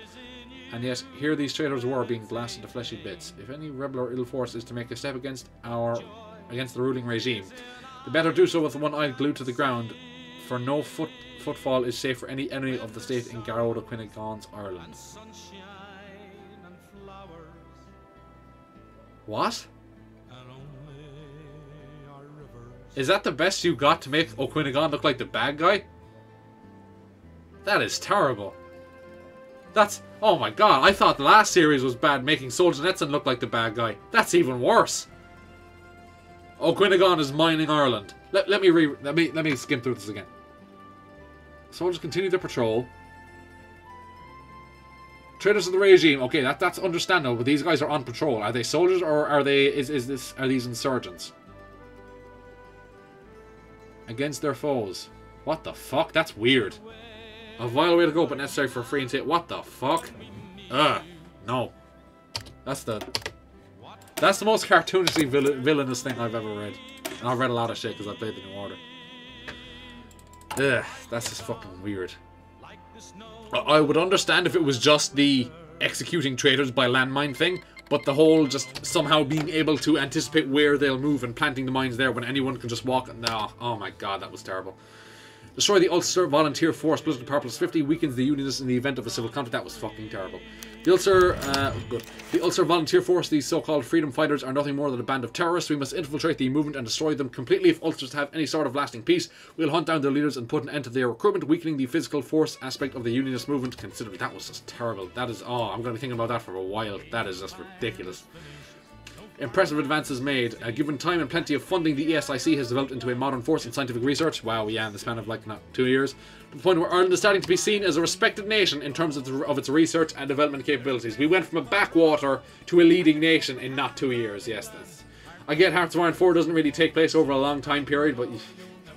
And yet, here these traitors were being blasted to fleshy bits. If any rebel or ill force is to make a step against our against the ruling regime, they better do so with one eye glued to the ground, for no foot footfall is safe for any enemy of the state in Gearóid Cuinneagáin's Ireland. What? Is that the best you got to make Ó Cuinneagáin look like the bad guy? That is terrible. That's... Oh my god, I thought the last series was bad making Solzhenitsyn look like the bad guy. That's even worse. Ó Cuinneagáin is mining Ireland. Let, let me re... Let me, let me skim through this again. Soldiers continue their patrol. Traitors of the regime. Okay, that, that's understandable, but these guys are on patrol. Are they soldiers or are they... Is, is this... Are these insurgents? Against their foes. What the fuck? That's weird. A vile way to go, but necessary for free and say, what the fuck? Ugh. No. That's the... That's the most cartoonishly vill villainous thing I've ever read. And I've read a lot of shit because I played the New Order. Ugh. That's just fucking weird. I, I would understand if it was just the executing traitors by landmine thing, but the whole just somehow being able to anticipate where they'll move and planting the mines there when anyone can just walk. No, oh my god, that was terrible. Destroy the Ulster Volunteer Force, Blizzard apart plus 50, weakens the Unionists in the event of a civil conflict. That was fucking terrible. The Ulster, uh. The Ulster Volunteer Force, these so-called freedom fighters, are nothing more than a band of terrorists. We must infiltrate the movement and destroy them completely if Ulsters have any sort of lasting peace. We'll hunt down their leaders and put an end to their recruitment, weakening the physical force aspect of the Unionist movement considerably. That was just terrible. That is, oh, I'm going to be thinking about that for a while. That is just ridiculous. Impressive advances made. Uh, given time and plenty of funding, the ESIC has developed into a modern force in scientific research. Wow, yeah, in the span of like not two years. To the point where Ireland is starting to be seen as a respected nation in terms of, the, of its research and development capabilities. We went from a backwater to a leading nation in not two years. Yes, that's. I get Hearts of Iron 4 doesn't really take place over a long time period, but you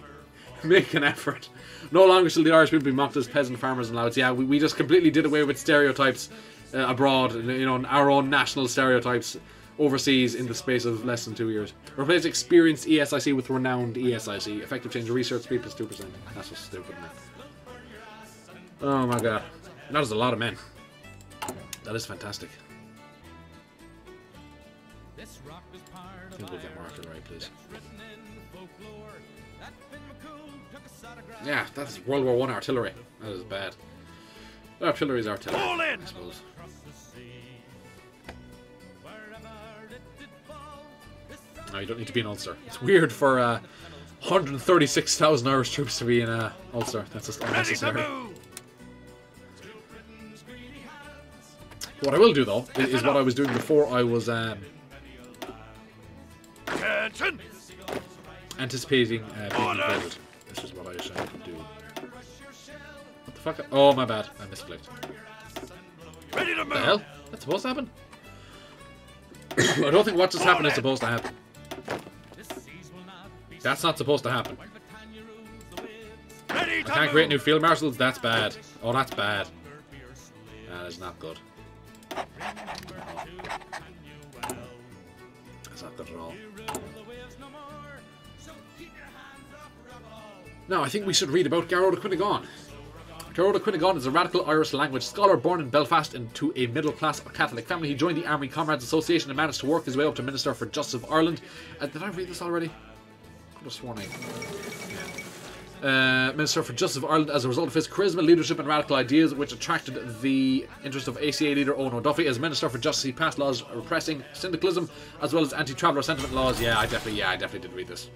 make an effort. No longer shall the Irish people be mocked as peasant farmers and louds. Yeah, we, we just completely did away with stereotypes uh, abroad, you know, our own national stereotypes overseas in the space of less than two years. Replace experienced ESIC with renowned ESIC. Effective change of research speed plus 2%. That's just stupid, man. Oh my god. That is a lot of men. That is fantastic. I think we'll get more artillery, please. Yeah, that's World War One artillery. That is bad. Artillery is artillery, All in. I suppose. No, you don't need to be in Ulster. It's weird for uh, 136,000 Irish troops to be in uh, Ulster. That's just unnecessary. What I will do, though, is, is what I was doing before I was um, anticipating uh, being invaded. This is what I should do. What the fuck? Oh, my bad. I misclicked. Ready to What the move! hell? That's supposed to happen? I don't think what just happened is supposed to happen. That's not supposed to happen. I can't create new field marshals. That's bad. Oh, that's bad. That is not good. That's not good at. Now, I think we should read about Gearóid Cuinneagáin. Gearóid Cuinneagáin is a radical Irish language scholar born in Belfast into a middle class Catholic family. He joined the Army Comrades Association and managed to work his way up to Minister for Justice of Ireland. Uh, did I read this already? Could have sworn I. Uh, Minister for Justice of Ireland as a result of his charisma, leadership, and radical ideas, which attracted the interest of ACA leader Eoin O'Duffy. As Minister for Justice, he passed laws repressing syndicalism as well as anti-traveller sentiment laws. Yeah, I definitely, yeah, I definitely did read this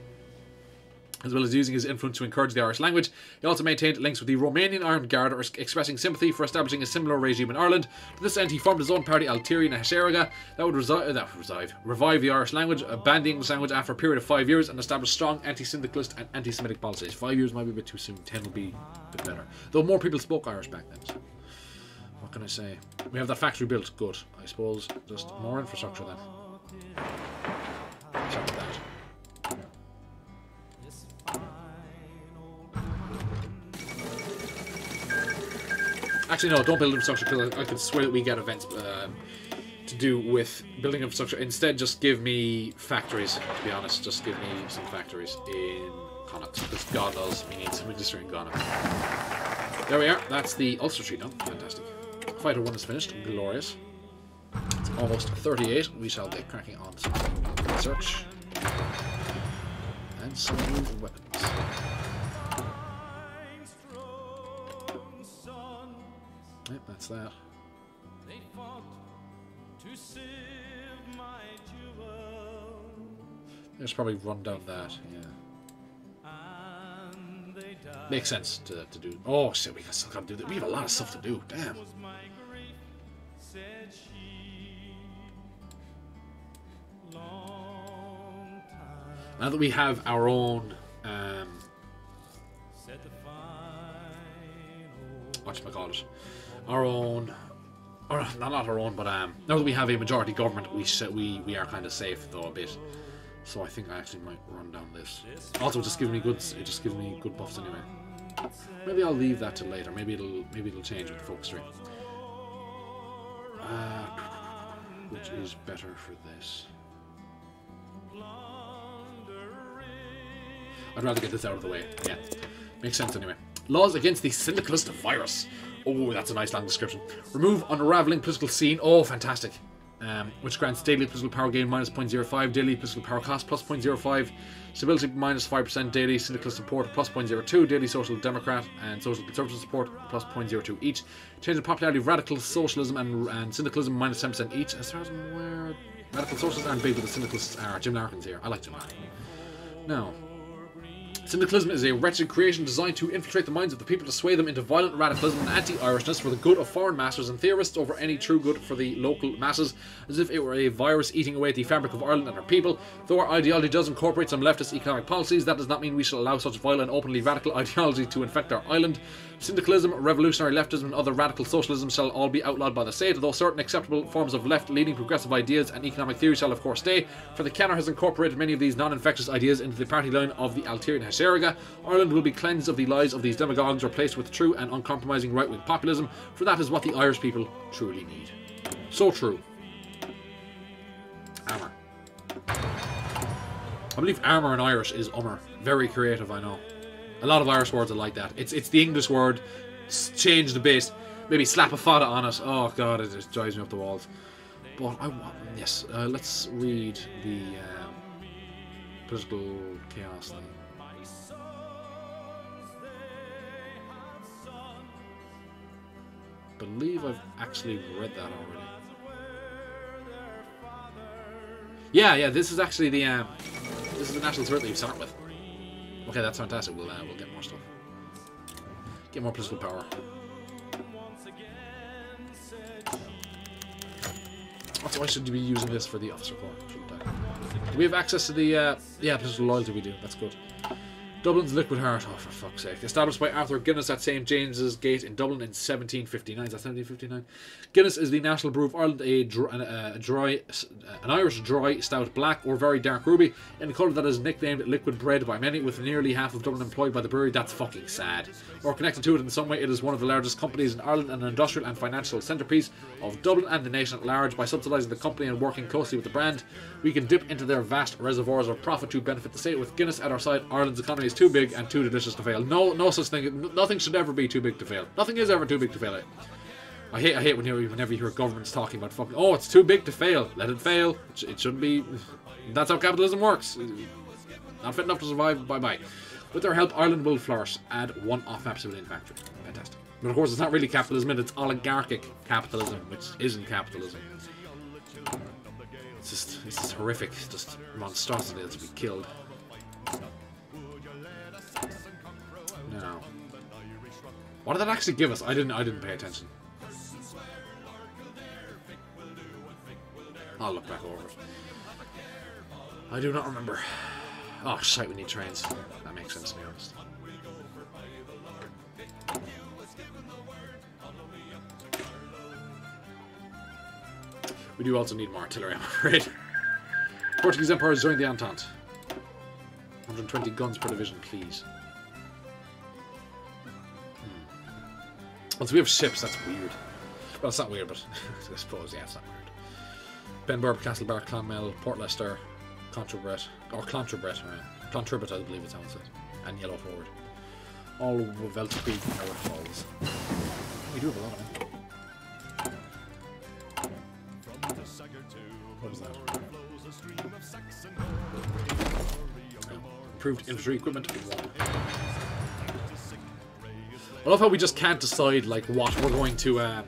as well as using his influence to encourage the Irish language. He also maintained links with the Romanian Armed Guard, expressing sympathy for establishing a similar regime in Ireland. To this end, he formed his own party, Ailtirí na hAiséirghe, that would resi- that revive the Irish language, uh, ban the English language after a period of five years, and establish strong anti-syndicalist and anti-Semitic policies. Five years might be a bit too soon. Ten would be a bit better. Though more people spoke Irish back then. So. What can I say? We have that factory built. Good. I suppose just more infrastructure then. Check that. Actually, no, don't build infrastructure because I, I can swear that we get events. Uh, to do with building infrastructure. Instead, just give me factories. To be honest, just give me some factories in Connacht because God knows we need some industry in Ghana. There we are. That's the Ulster Tree done. Fantastic. Fighter one is finished. Glorious. It's almost 38. We shall get cracking on some research and some new weapons. That's that. They fought to save my jewel, Let's probably run down that. Yeah, and they died. makes sense to, to do. Oh shit, we still gotta do that. We have a lot of stuff to do. Damn. Was my grief, said she. Long time Now that we have our own, um, said our own, or not not our own, but um, now that we have a majority government, we we we are kind of safe though a bit. So I think I actually might run down this. Also, it just gives me good. It just gives me good buffs anyway. Maybe I'll leave that till later. Maybe it'll maybe it'll change with focus. Uh, which is better for this? I'd rather get this out of the way. Yeah, makes sense anyway. Laws against the syndicalist virus. Oh, that's a nice long description. Remove unraveling political scene. Oh, fantastic. Um, which grants daily political power gain minus 0.05, daily political power cost plus 0.05, stability minus 5%, daily syndicalist support plus 0.02, daily social democrat and social conservative support plus 0.02 each. Change the popularity of radical socialism and, and syndicalism minus 10% each. As far as aware, radical socialists aren't big, but the syndicalists are. Jim Larkin's here. I like Jim Larkin. No. Syndicalism is a wretched creation designed to infiltrate the minds of the people to sway them into violent radicalism and anti-Irishness for the good of foreign masters and theorists over any true good for the local masses, as if it were a virus eating away at the fabric of Ireland and her people. Though our ideology does incorporate some leftist economic policies, that does not mean we shall allow such vile and openly radical ideology to infect our island. Syndicalism, revolutionary leftism, and other radical socialism shall all be outlawed by the state, though certain acceptable forms of left-leaning progressive ideas and economic theory shall of course stay, for the Ceannaire has incorporated many of these non-infectious ideas into the party line of the Ailtirí na hAiséirghe. Ireland will be cleansed of the lies of these demagogues, replaced with true and uncompromising right-wing populism, for that is what the Irish people truly need. So true. Armour. I believe armour in Irish is ummer. Very creative, I know. A lot of Irish words are like that. It's it's the English word changed a bit. Maybe slap a fada on it. Oh god, it just drives me up the walls. But I want yes. Uh, let's read the um, political chaos thing. Believe I've actually read that already. Yeah, yeah. This is actually the um, this is the national threat that you start with. Okay, that's fantastic. We'll uh, we'll get more stuff. Get more political power. Also, why should be using this for the officer corps? Do we have access to the uh, yeah political loyalty? We do. That's good. Dublin's Liquid Heart. Oh, for fuck's sake! Established by Arthur Guinness at St James's Gate in Dublin in 1759. Is that 1759? Guinness is the national brew of Ireland, a, dr- a, a dry, an Irish dry stout, black or very dark ruby, in a colour that is nicknamed liquid bread by many, with nearly half of Dublin employed by the brewery. That's fucking sad. Or connected to it in some way, it is one of the largest companies in Ireland and an industrial and financial centrepiece of Dublin and the nation at large. By subsidising the company and working closely with the brand, we can dip into their vast reservoirs of profit to benefit the state. With Guinness at our side, Ireland's economy is too big and too delicious to fail. No, no such thing. Nothing should ever be too big to fail. Nothing is ever too big to fail. I hate, I hate when you, whenever you hear governments talking about fucking, oh, it's too big to fail. Let it fail. It, it shouldn't be. That's how capitalism works. Not fit enough to survive. Bye bye. With their help, Ireland will flourish. Add one off-map civilian factory. Fantastic. But of course, it's not really capitalism. It's oligarchic capitalism, which isn't capitalism. It's just, it's just horrific. It's just monstrosity that's to be killed. Now, what did that actually give us? I didn't. I didn't pay attention. I'll look back over it. I do not remember. Oh, shite, we need trains. That makes sense, to be honest. We do also need more artillery, I'm afraid. Portuguese Empire has joined the Entente. 120 guns per division, please. Also, we have ships, that's weird. Well, it's not weird, but I suppose, yeah, it's not weird. Ben Burb, Castlebar, Clonmel, Port Leicester, Clontrebret, or Clontrebret, right? Clontrebret, I believe it's how it's and Yellow Forward. All Creek, Howard Falls. We do have a lot of them. What is that? Improved infantry equipment. I love how we just can't decide like what we're going to um,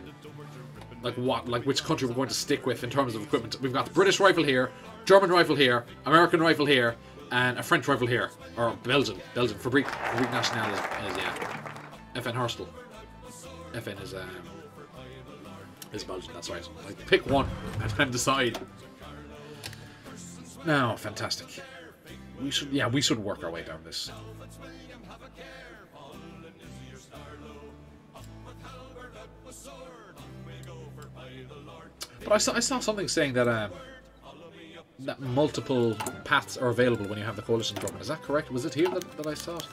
like what like which country we're going to stick with in terms of equipment. We've got the British rifle here, German rifle here, American rifle here, and a French rifle here, or Belgian, Belgian Fabrique Fabrique Nationale is, is yeah, FN Herstal. FN is um, is Belgian. That's right. Like pick one and then decide. Now, fantastic. We should yeah we should work our way down this. But I saw, I saw something saying that um, that multiple paths are available when you have the coalition government. Is that correct? Was it here that, that I saw it?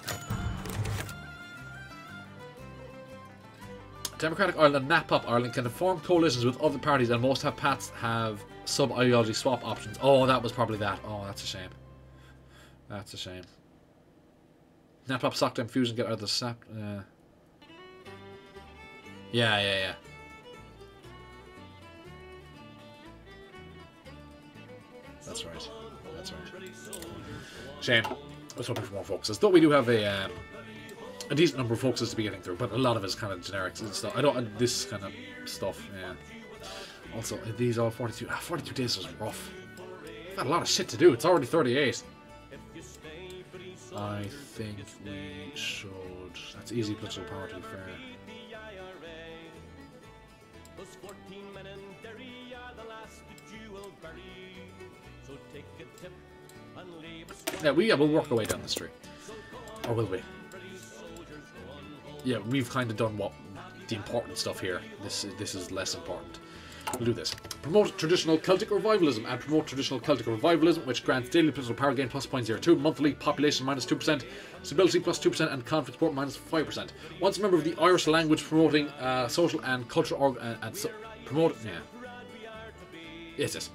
Democratic Ireland, NAPOP Ireland can form coalitions with other parties and most have paths have sub-ideology swap options. Oh, that was probably that. Oh, that's a shame. That's a shame. NAPOP Sockdown Fusion get out of the SAP. Uh, yeah, yeah, yeah. That's right. That's right. Shame. I was hoping for more focuses. Though we do have a um, a decent number of focuses to be getting through, but a lot of it's kind of generics and stuff. I don't this kind of stuff. Yeah. Also, these all 42. Ah, 42 days was rough. I've had a lot of shit to do. It's already 38. I think we should. That's easy political be fair. Yeah, we yeah, we'll work our way down the street. Or will we? Yeah, we've kind of done what the important stuff here. This is this is less important. We'll do this. Promote traditional Celtic revivalism and promote traditional Celtic revivalism, which grants daily political power gain plus 0.02, monthly population minus 2%, stability plus 2%, and conflict support minus 5%. Once a member of the Irish language promoting uh, social and cultural org- uh, and so- promote yeah. Yes, yes.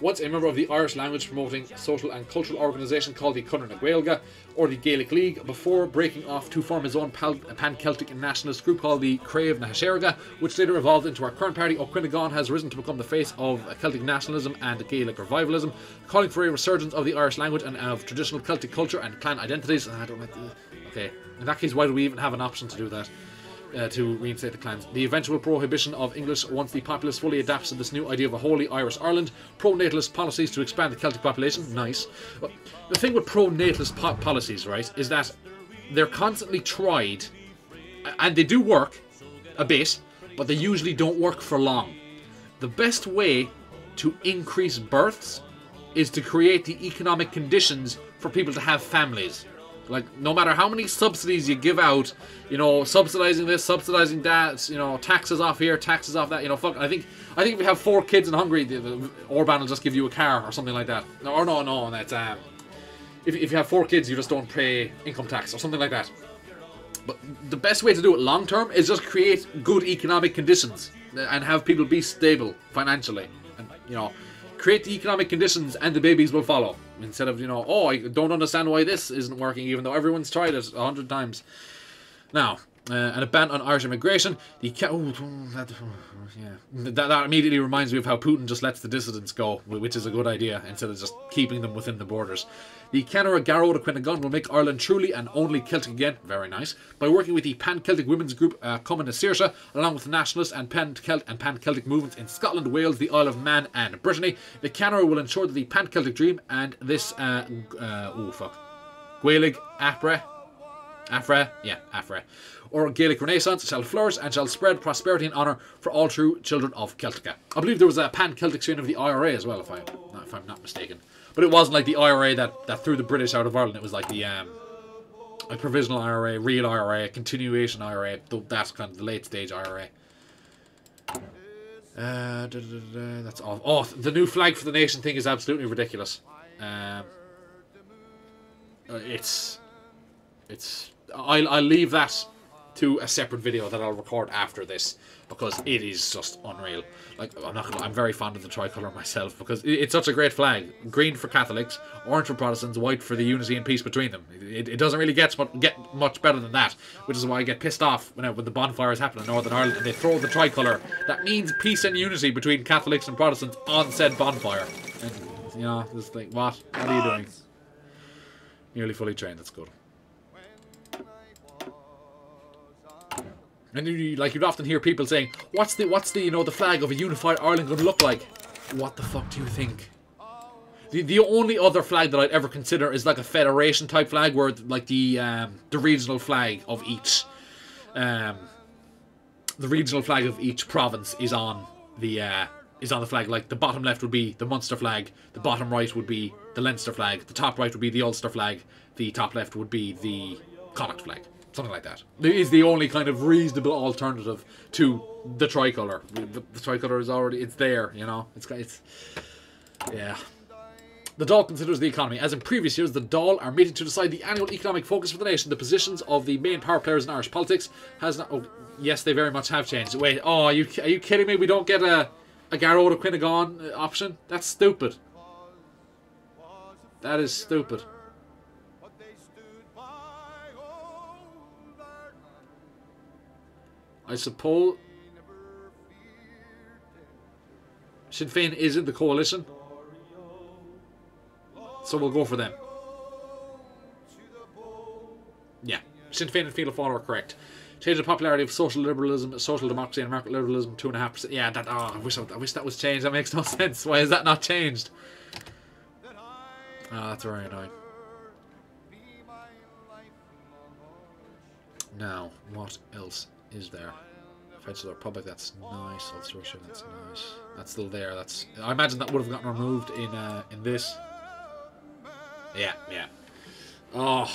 Once a member of the Irish language promoting social and cultural organisation called the Conradh na Gaeilge or the Gaelic League before breaking off to form his own pan Celtic nationalist group called the Craobh na hAiséirghe, which later evolved into our current party. Ó Cuinneagáin has risen to become the face of Celtic nationalism and Gaelic revivalism, calling for a resurgence of the Irish language and of traditional Celtic culture and clan identities. Ah, I don't. Okay, in that case, why do we even have an option to do that? Uh, to reinstate the clans. The eventual prohibition of English once the populace fully adapts to this new idea of a holy Irish Ireland. Pro-natalist policies to expand the Celtic population. Nice. But the thing with pro-natalist po- policies, right, is that they're constantly tried, and they do work a bit, but they usually don't work for long. The best way to increase births is to create the economic conditions for people to have families. Like, no matter how many subsidies you give out, you know, subsidizing this, subsidizing that, you know, taxes off here, taxes off that, you know, fuck. I think, I think if you have four kids in Hungary, Orban will just give you a car or something like that. No, or no, no, that's um, if, if you have four kids, you just don't pay income tax or something like that. But the best way to do it long term is just create good economic conditions and have people be stable financially, and you know, create the economic conditions, and the babies will follow. Instead of you know, oh, I don't understand why this isn't working, even though everyone's tried it a hundred times. Now, uh, and a ban on Irish immigration. The ca- oh, that, yeah, that, that immediately reminds me of how Putin just lets the dissidents go, which is a good idea instead of just keeping them within the borders. The Ceannaire Gearóid Cuinneagáin will make Ireland truly and only Celtic again, very nice, by working with the Pan-Celtic women's group uh, Cumann na along with nationalist and Pan-Celt and Pan-Celtic movements in Scotland, Wales, the Isle of Man, and Brittany. The Ceannaire will ensure that the Pan-Celtic dream and this uh, uh oh fuck, Gaelig Apre Afra, yeah, Afra, or Gaelic Renaissance shall flourish and shall spread prosperity and honour for all true children of Celtica. I believe there was a pan-Celtic strain of the IRA as well, if I if I'm not mistaken. But it wasn't like the IRA that, that threw the British out of Ireland. It was like the um, provisional IRA, real IRA, continuation IRA. That's kind of the late stage IRA. Uh, da, da, da, that's all. Oh, the new flag for the nation thing is absolutely ridiculous. Um, uh, it's it's I'll, I'll leave that to a separate video that I'll record after this because it is just unreal. Like I'm not gonna, I'm very fond of the tricolour myself because it's such a great flag. Green for Catholics, orange for Protestants, white for the unity and peace between them. It, it doesn't really get get much better than that, which is why I get pissed off when, uh, when the bonfires happen in Northern Ireland and they throw the tricolour. That means peace and unity between Catholics and Protestants on said bonfire. And you know, it's like what? What are you doing? Nearly fully trained. That's good. And you, like you'd often hear people saying, "What's the what's the you know the flag of a unified Ireland going to look like?" What the fuck do you think? The the only other flag that I'd ever consider is like a federation type flag, where like the um, the regional flag of each um, the regional flag of each province is on the uh, is on the flag. Like the bottom left would be the Munster flag, the bottom right would be the Leinster flag, the top right would be the Ulster flag, the top left would be the Connacht flag, something like that. Is the only kind of reasonable alternative to the tricolour. The, the tricolour is already it's there, you know. It's it's yeah. The Dáil considers the economy. As in previous years, the Dáil are meeting to decide the annual economic focus for the nation. The positions of the main power players in Irish politics has not. Oh, yes, they very much have changed. Wait, oh, are you are you kidding me? We don't get a a Gearóid Cuinneagáin uh, option? That's stupid. That is stupid. I suppose Sinn Féin is in the coalition, so we'll go for them. Yeah, Sinn Féin and Fianna Fáil are correct. Change the popularity of social liberalism, social democracy, and market liberalism two and a half percent. Yeah, that. Oh, I wish I, I wish that was changed. That makes no sense. Why is that not changed? Ah, that's very annoying. Now, what else is there? Federal Republic, that's nice. Russia, that's nice. That's still there. That's. I imagine that would have gotten removed in uh, in this. Yeah, yeah. Oh,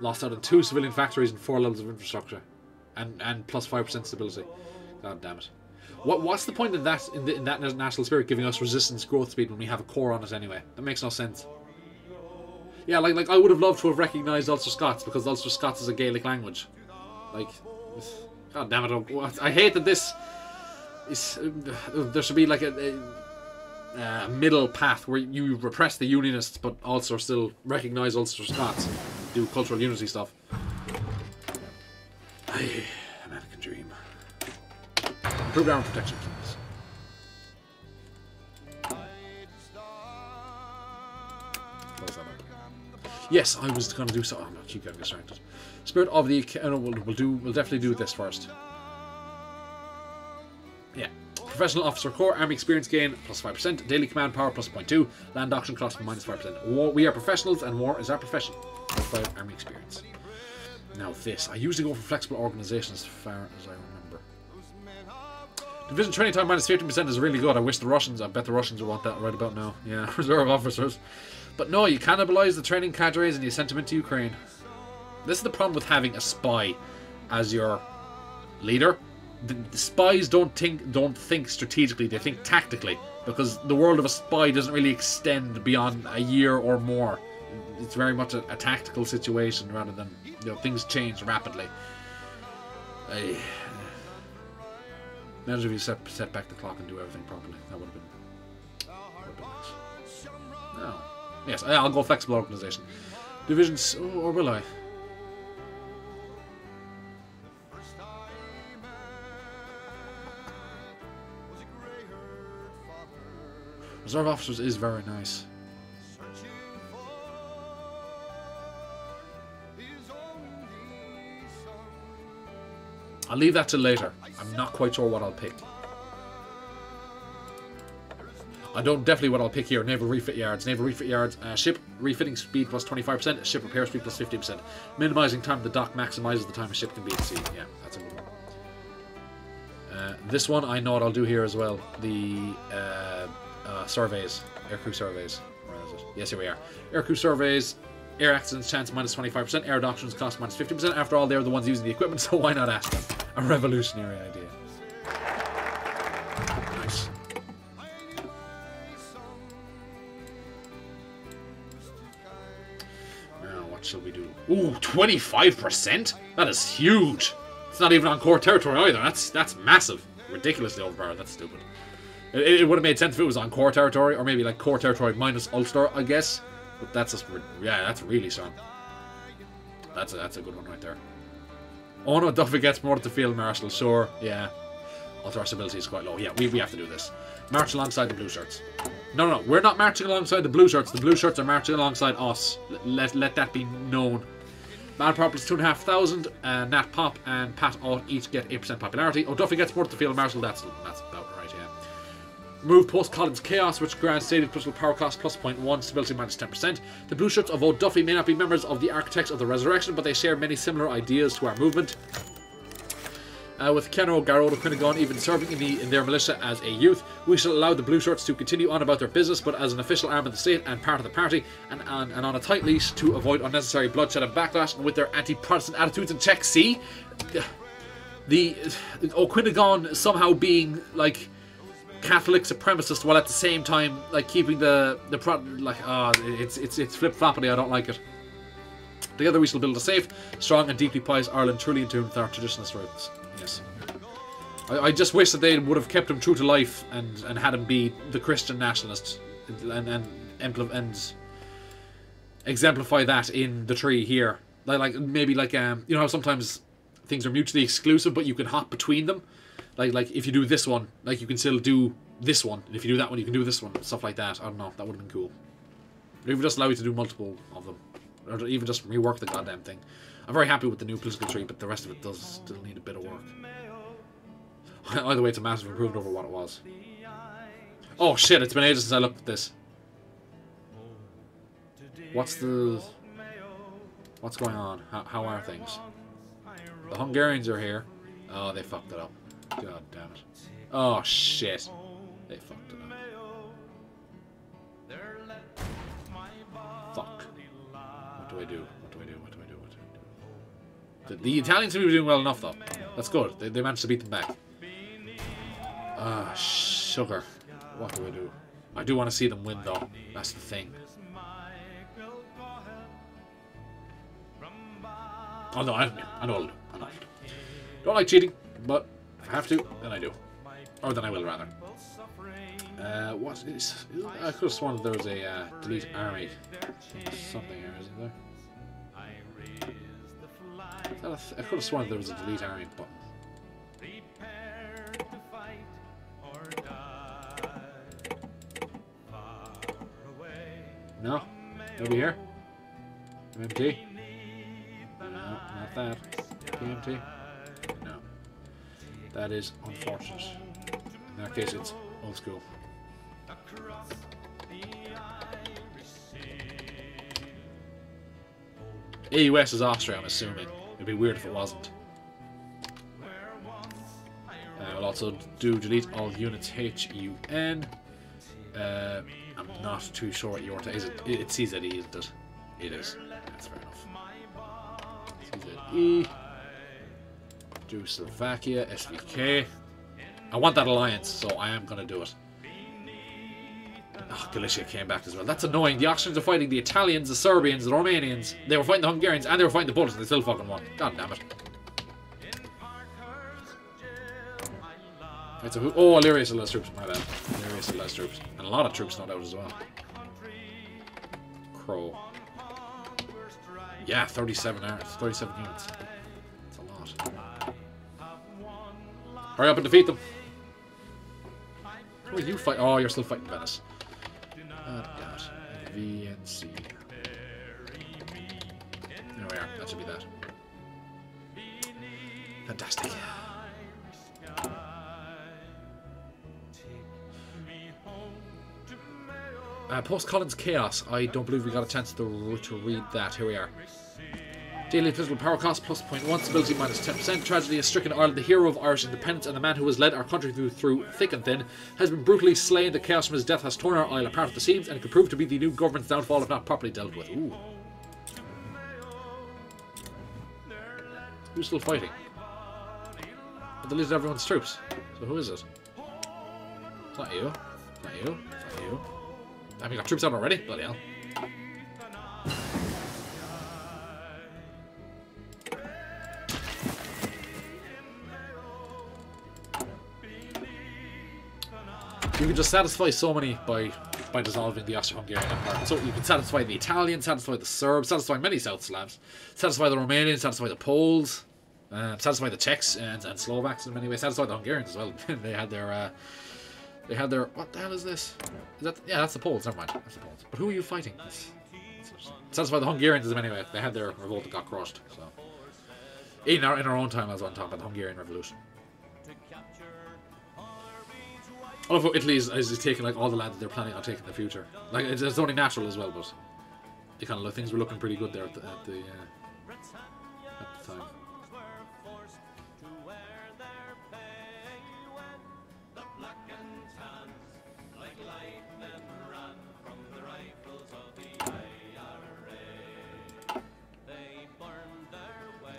lost out on two civilian factories and four levels of infrastructure, and and plus five percent stability. God damn it. What what's the point in that in, the, in that national spirit giving us resistance growth speed when we have a core on it anyway? That makes no sense. Yeah, like like I would have loved to have recognised Ulster Scots because Ulster Scots is a Gaelic language. Like, God damn it! I hate that this is. Uh, there should be like a, a, a middle path where you repress the Unionists, but also still recognise Ulster Scots, do cultural unity stuff. Ay, American dream. Improved armor protection, please. Close that up. Yes, I was going to do so. Oh, no, keep getting distracted. Spirit of the. Uh, we'll, we'll do. We'll definitely do this first. Yeah. Professional Officer Corps, Army Experience Gain, plus 5%. Daily Command Power, plus 0.2. Land Doctrine Cost, minus 5%. War, we are professionals, and war is our profession. Plus 5 Army Experience. Now this. I usually go for flexible organization as far as I remember. Division training time minus 15% is really good. I wish the Russians, I bet the Russians will want that right about now. Yeah, reserve officers. But no, you cannibalize the training cadres and you send them into Ukraine. This is the problem with having a spy as your leader. The, the spies don't think don't think strategically; they think tactically. Because the world of a spy doesn't really extend beyond a year or more. It's very much a, a tactical situation rather than you know things change rapidly. I, uh, imagine if you set set back the clock and do everything properly. That would have been. Would have been nice. No. Yes, I'll go flexible organization. Divisions, oh, or will I? Reserve officers is very nice. I'll leave that till later. I'm not quite sure what I'll pick. I don't definitely what I'll pick here. Naval refit yards. Naval refit yards. Uh, ship refitting speed plus 25%. Ship repair speed plus 50%. Minimizing time the dock maximizes the time a ship can be at sea. Yeah, that's a good one. Uh, this one I know what I'll do here as well. The uh, uh, surveys, aircrew surveys. Yes, here we are. Aircrew surveys. Air accidents chance minus 25%. Air doctrines cost minus 50%. After all, they're the ones using the equipment, so why not ask them? A revolutionary idea. Nice. Now, what shall we do? Ooh, 25%? That is huge. It's not even on core territory either. That's that's massive. Ridiculously overpowered. That's stupid. It, it would have made sense if it was on core territory, or maybe like core territory minus Ulster, I guess. But that's just, yeah, that's really strong. That's a, that's a good one right there. Oh no, Duffy gets promoted to the field marshal. Sure, yeah. Although our stability is quite low. Yeah, we, we have to do this. March alongside the blue shirts. No, no, no, we're not marching alongside the blue shirts. The blue shirts are marching alongside us. Let, let that be known. Bad Purple is 2,500. Uh, Nat Pop and Pat Ott each get 8% popularity. Oh, Duffy gets promoted to the field marshal. That's, that's. Remove post Collins Chaos, which grants stated crystal power cost plus 0.1, stability minus 10%. The blue shirts of Duffy may not be members of the Architects of the Resurrection, but they share many similar ideas to our movement. Uh, with Ceannaire, Garroda, Cuinneagáin even serving in, the, in their militia as a youth, we shall allow the Blue Shirts to continue on about their business, but as an official arm of the state and part of the party, and, and, and on a tight leash to avoid unnecessary bloodshed and backlash, and with their anti-Protestant attitudes in check. See, the Ó Cuinneagáin somehow being like Catholic supremacist while at the same time like keeping the the pro- like ah it's it's it's flip floppity. I don't like it. Together we shall build a safe, strong, and deeply pious Ireland, truly in tune with our traditionalist roots. Yes. I, I just wish that they would have kept him true to life and, and had him be the Christian nationalist and and and, and exemplify that in the tree here. Like, like maybe like um you know how sometimes things are mutually exclusive, but you can hop between them. Like like if you do this one, like you can still do this one, and if you do that one, you can do this one, stuff like that. I don't know. That would have been cool. Or even just allow you to do multiple of them, or even just rework the goddamn thing. I'm very happy with the new political tree, but the rest of it does still need a bit of work. Either way, it's a massive improvement over what it was. Oh shit! It's been ages since I looked at this. What's the? What's going on? How, how are things? The Hungarians are here. Oh, they fucked it up. God damn it. Oh shit. They fucked it up. Fuck. What do I do? What do I do? What do I do? What do I do? The, the to be doing well enough though. That's good. They, they managed to beat them back. Ah, sugar. What do I do? I do want to see them win though. That's the thing. Oh no, I, I know I'll do. I know I'll do. Don't like cheating, but Have to, then I do. Or then I will, rather. Uh, what is... I could have sworn there was a uh, delete army. Something here, isn't there? I could have sworn there was a delete army button. No? Over here? MMT? No, not that. TMT? That is unfortunate. In that case, it's old school. AUS is Austria, I'm assuming. It'd be weird if it wasn't. Uh, we'll also do delete all units HUN. Uh, I'm not too sure what your is it. It CZE, isn't it? It is. That's fair enough. CZE. Do Slovakia, SVK. I want that alliance, so I am going to do it. Oh, Galicia came back as well. That's annoying. The Austrians are fighting the Italians, the Serbians, the Romanians. They were fighting the Hungarians, and they were fighting the Bulgars, and they still fucking won. God damn it. Right, so who, oh, Illyria still has troops. My bad. Illyria still has troops. And a lot of troops, no doubt, as well. Crow. Yeah, 37 hours, 37 units. Hurry up and defeat them. Who are you fight? Oh, you're still fighting Venice. God damn it. VNC. There we are. That should be that. Fantastic. Uh, Post Collins Chaos. I don't believe we got a chance to, to read that. Here we are. Daily physical power cost plus 0.1, stability minus 10%. Tragedy has stricken Ireland, the hero of Irish independence, and the man who has led our country through, through thick and thin, has been brutally slain. The chaos from his death has torn our isle apart at the seams, and could prove to be the new government's downfall if not properly dealt with. Ooh. Who's still fighting? But they losing everyone's troops. So who is it? Not you. Not you. Not you. Have you got troops out already? Bloody hell. You can just satisfy so many by by dissolving the Austro-Hungarian Empire. So you can satisfy the Italians, satisfy the Serbs, satisfy many South Slavs, satisfy the Romanians, satisfy the Poles, uh, satisfy the Czechs and, and Slovaks in many ways, satisfy the Hungarians as well. they had their uh, they had their what the hell is this? Is that yeah, that's the Poles. Never mind, that's the Poles. But who are you fighting? Satisfy the Hungarians in many ways. They had their revolt that got crushed. So in our in our own time, as on top of the Hungarian Revolution. Love how Italy is, is taking like all the land that they're planning on taking in the future. Like it's, it's only natural as well, but it kind of look, things were looking pretty good there at the at the, uh, at the time.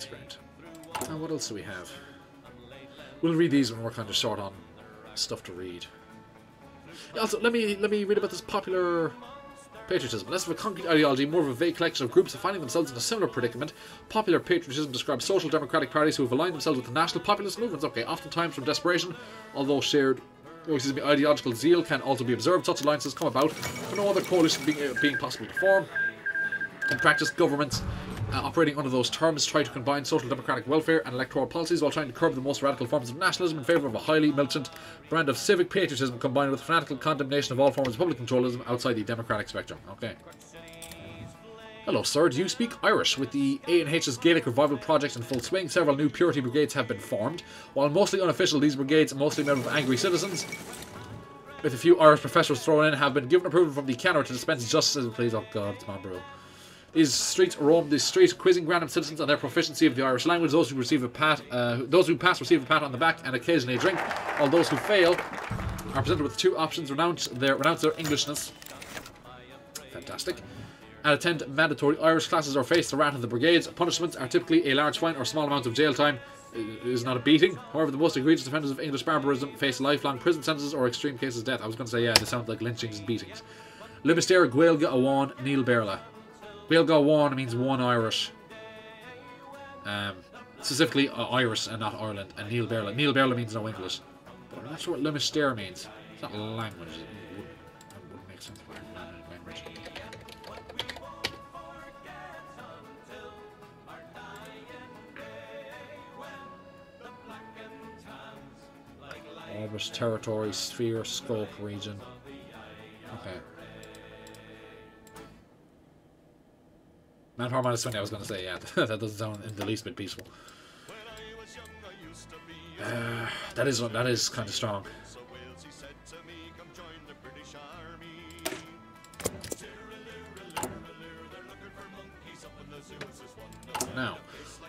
Great. And what else do we have? We'll read these when we're kind of short on stuff to read. Also, let me let me read about this popular patriotism. Less of a concrete ideology, more of a vague collection of groups finding themselves in a similar predicament. Popular patriotism describes social democratic parties who have aligned themselves with the national populist movements. Okay, oftentimes from desperation, although shared. oh, Excuse me, ideological zeal can also be observed. Such alliances come about when no other coalition being, uh, being possible to form. In practice, governments uh, operating under those terms try to combine social democratic welfare and electoral policies while trying to curb the most radical forms of nationalism in favour of a highly militant brand of civic patriotism combined with fanatical condemnation of all forms of public controlism outside the democratic spectrum. Okay. Hello, sir. Do you speak Irish? With the ANH's Gaelic Revival project in full swing, several new purity brigades have been formed. While mostly unofficial, these brigades, mostly made up of angry citizens, with a few Irish professors thrown in, have been given approval from the Ceannaire to dispense justice. Please, oh God, it's Monbrel. These streets roam the street, quizzing random citizens on their proficiency of the Irish language. Those who receive a pat, uh, those who pass receive a pat on the back and occasionally a drink, while those who fail are presented with two options: renounce their renounce their Englishness, fantastic, and attend mandatory Irish classes or face the wrath of the brigades. Punishments are typically a large fine or small amounts of jail time. It is not a beating. However, the most egregious offenders of English barbarism face lifelong prison sentences or extreme cases of death. I was going to say, yeah, they sound like lynchings and beatings. Libister Gaelga Awan Neil Berla. Gaelga Awan means one Irish. Um, specifically uh, Irish and not Ireland. And Neil Berla. Neil Berla means no English. But I'm not sure what Limister means. It's not language. It wouldn't, it wouldn't make sense for language. Irish territory, sphere, scope, region. Okay. Manpower minus 20, I was going to say, yeah, that doesn't sound in the least bit peaceful. Uh, that is that is kind of strong. Now,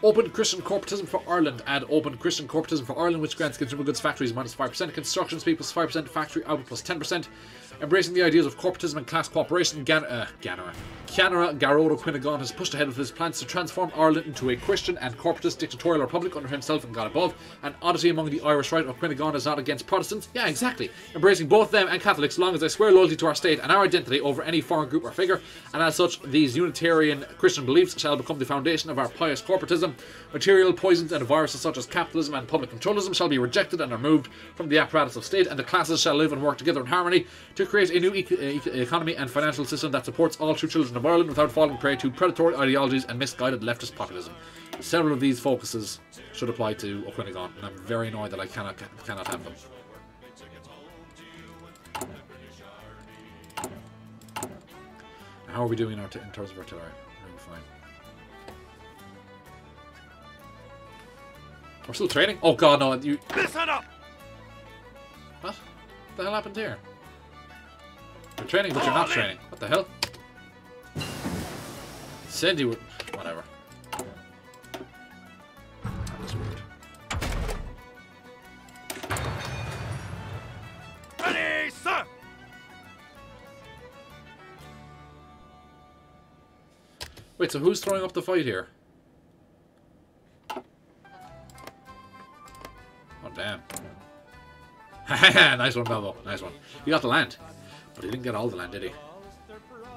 open Christian corporatism for Ireland. Add open Christian corporatism for Ireland, which grants consumer goods factories minus 5%, construction speed plus 5%, factory output plus 10%. Embracing the ideas of corporatism and class cooperation, Gan- uh, Ceannaire. Garodo Quinnagon has pushed ahead with his plans to transform Ireland into a Christian and corporatist dictatorial republic under himself and God above. An oddity among the Irish right Ó Cuinneagáin is not against Protestants. Yeah, exactly. Embracing both them and Catholics, long as they swear loyalty to our state and our identity over any foreign group or figure. And as such, these Unitarian Christian beliefs shall become the foundation of our pious corporatism. Material poisons and viruses such as capitalism and public controlism shall be rejected and removed from the apparatus of state, and the classes shall live and work together in harmony to create a new eco- uh, eco- uh, economy and financial system that supports all true children of Ireland without falling prey to predatory ideologies and misguided leftist populism. Several of these focuses should apply to Ó Cuinneagáin, and I'm very annoyed that I cannot cannot have them. How are we doing in, our in terms of artillery? Really fine. We're still training? Oh god, no, you. Listen up! What? What the hell happened here? You're training, but you're not training. What the hell? You were. Whatever. That was weird. Ready, sir! Wait, so who's throwing up the fight here? Oh, damn. nice one, Balbo. Nice one. You got the land. But he didn't get all the land, did he?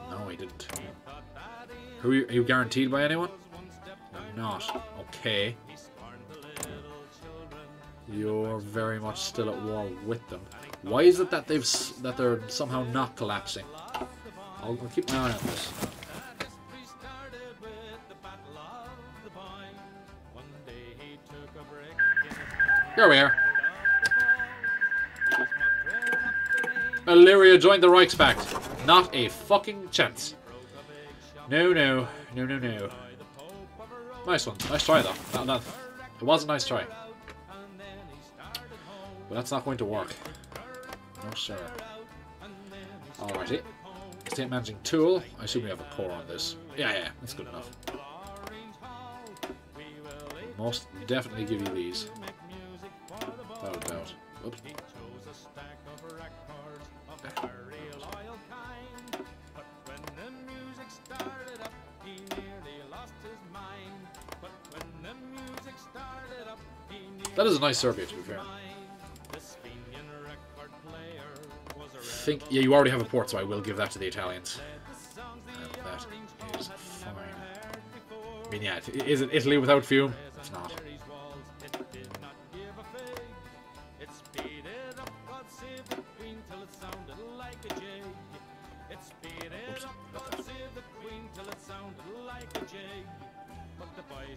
No, he didn't. Are you, are you guaranteed by anyone? You're not. Okay. You're very much still at war with them. Why is it that they've that they're somehow not collapsing? I'll, I'll keep an eye on this. History started with Illyria joined the Reichspakt. Not a fucking chance. No, no, no, no, no. Nice one. Nice try though. That, that, it was a nice try. But that's not going to work. No sir. Alrighty. State managing tool. I assume we have a core on this. Yeah, yeah, that's good enough. Most definitely give you these. Without a doubt. Oops. That is a nice Serbia, to be fair. a think yeah, you already have a port, so I will give that to the Italians. And that is fine. I mean, yeah, is it Italy without Fiume? It's not.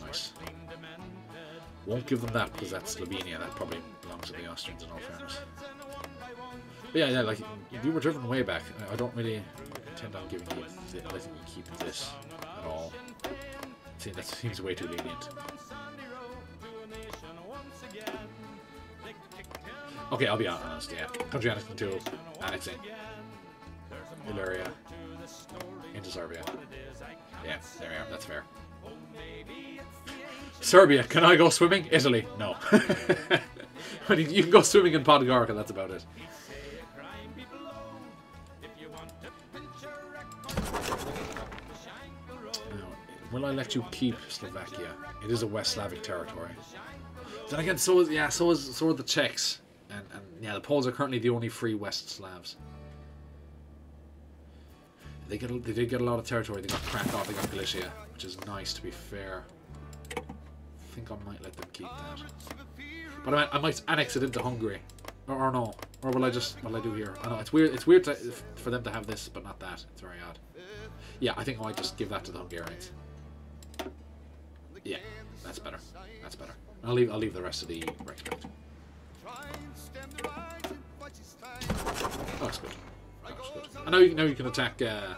Nice. Won't give them that because that's Slovenia. That probably belongs to the Austrians in all fairness. But yeah, yeah, like you were driven way back. I- don't really intend on giving you, th- letting you keep this at all. See, that seems way too lenient. To Okay, I'll be honest. Yeah, country annexing tool, annexing Illyria into Serbia. Yeah, there we are. That's fair. Serbia, can I go swimming? Italy, no. You can go swimming in Podgorica, that's about it. Now, will I let you keep Slovakia? It is a West Slavic territory. Then again, so is yeah, so is so are the Czechs, and and yeah, the Poles are currently the only free West Slavs. They get they did get a lot of territory. They got Krakow, they got Galicia, which is nice to be fair. I think I might let them keep that, but I might, I might annex it into Hungary, or, or no, or will I just what will I do here? I know it's weird. It's weird to, for them to have this, but not that. It's very odd. Yeah, I think I might just give that to the Hungarians. Yeah, that's better. That's better. I'll leave. I'll leave the rest of the Reichspakt. Oh, that's good. That's good. I know. You, now you can attack uh.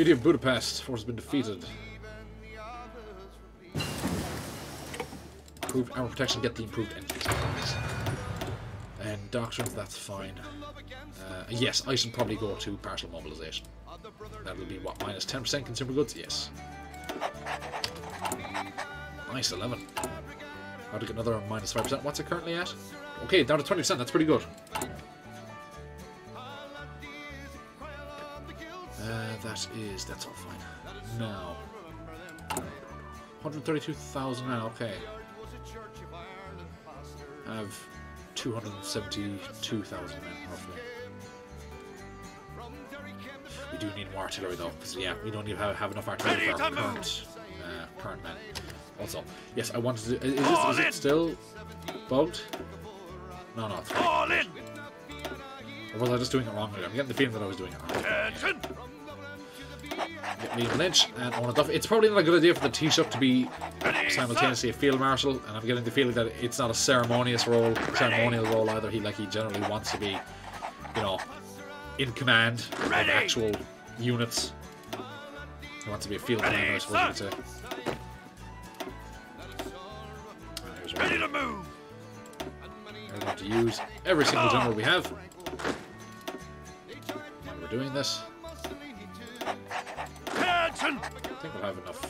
Treaty of Budapest. Force has been defeated. Improved armor protection. Get the improved technologies. And doctrines. That's fine. Uh, yes, I should probably go to partial mobilization. That'll be what minus minus ten percent consumer goods. Yes. Nice eleven. How to get another minus minus five percent? What's it currently at? Okay, down to twenty percent. That's pretty good. Uh, that is that's all fine. Now, one hundred thirty-two thousand men. Okay. I have two hundred seventy-two thousand men roughly. We do need more artillery though, because yeah, we don't even have, have enough artillery for our current, uh, current men. Also, yes, I wanted to. Is, is, is it still bugged? No, no, it's fine. Or was I just doing it wrong? I'm getting the feeling that I was doing it wrong. Get Lynch and Eoin Duffy. It's probably not a good idea for the Taoiseach to be simultaneously a field marshal, and I'm getting the feeling that it's not a ceremonious role, ceremonial role either. He like he generally wants to be, you know, in command of actual units. He wants to be a field Ready, commander, I suppose you could say. sir. Ready to move! we're going to use every single oh. general we have. While we're doing this, have enough.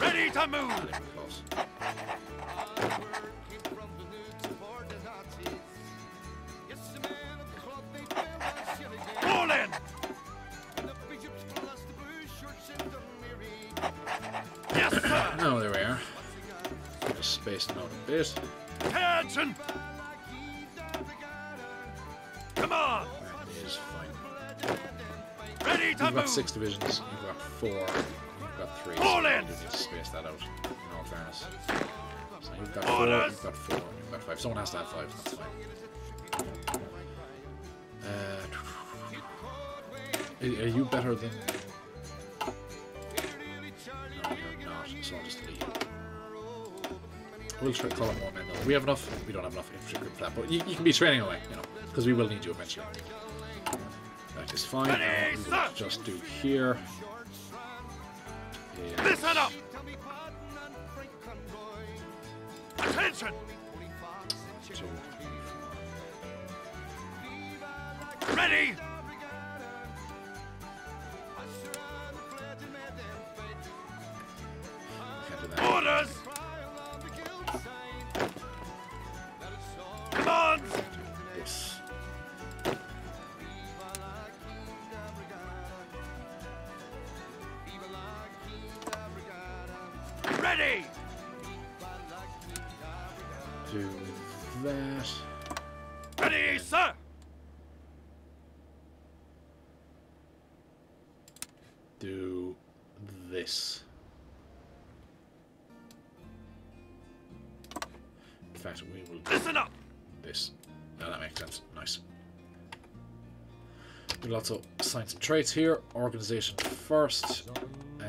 Ready to move! Not close. All in! Yes, sir! Oh, there we are. Just space them out a bit. Attention! You've got six divisions. You've got four. You've got three. So All we in. do need to space that out. In all fairness. So you've got four. You've got four. You've got five. Someone has to have five. That's fine. Uh, are you better than? No, you're not. So I'll just you. We'll try to call it more men though. We have enough. We don't have enough infantry group for that, but you, you can be training away, you know, because we will need you eventually. That is fine. Will just do here. Yeah. Listen up! Attention! Two, three. Ready! Can't do that. Orders! This. In fact, we will Listen up! this. Now that makes sense. Nice. We'll also assign some traits here. Organization first. Uh,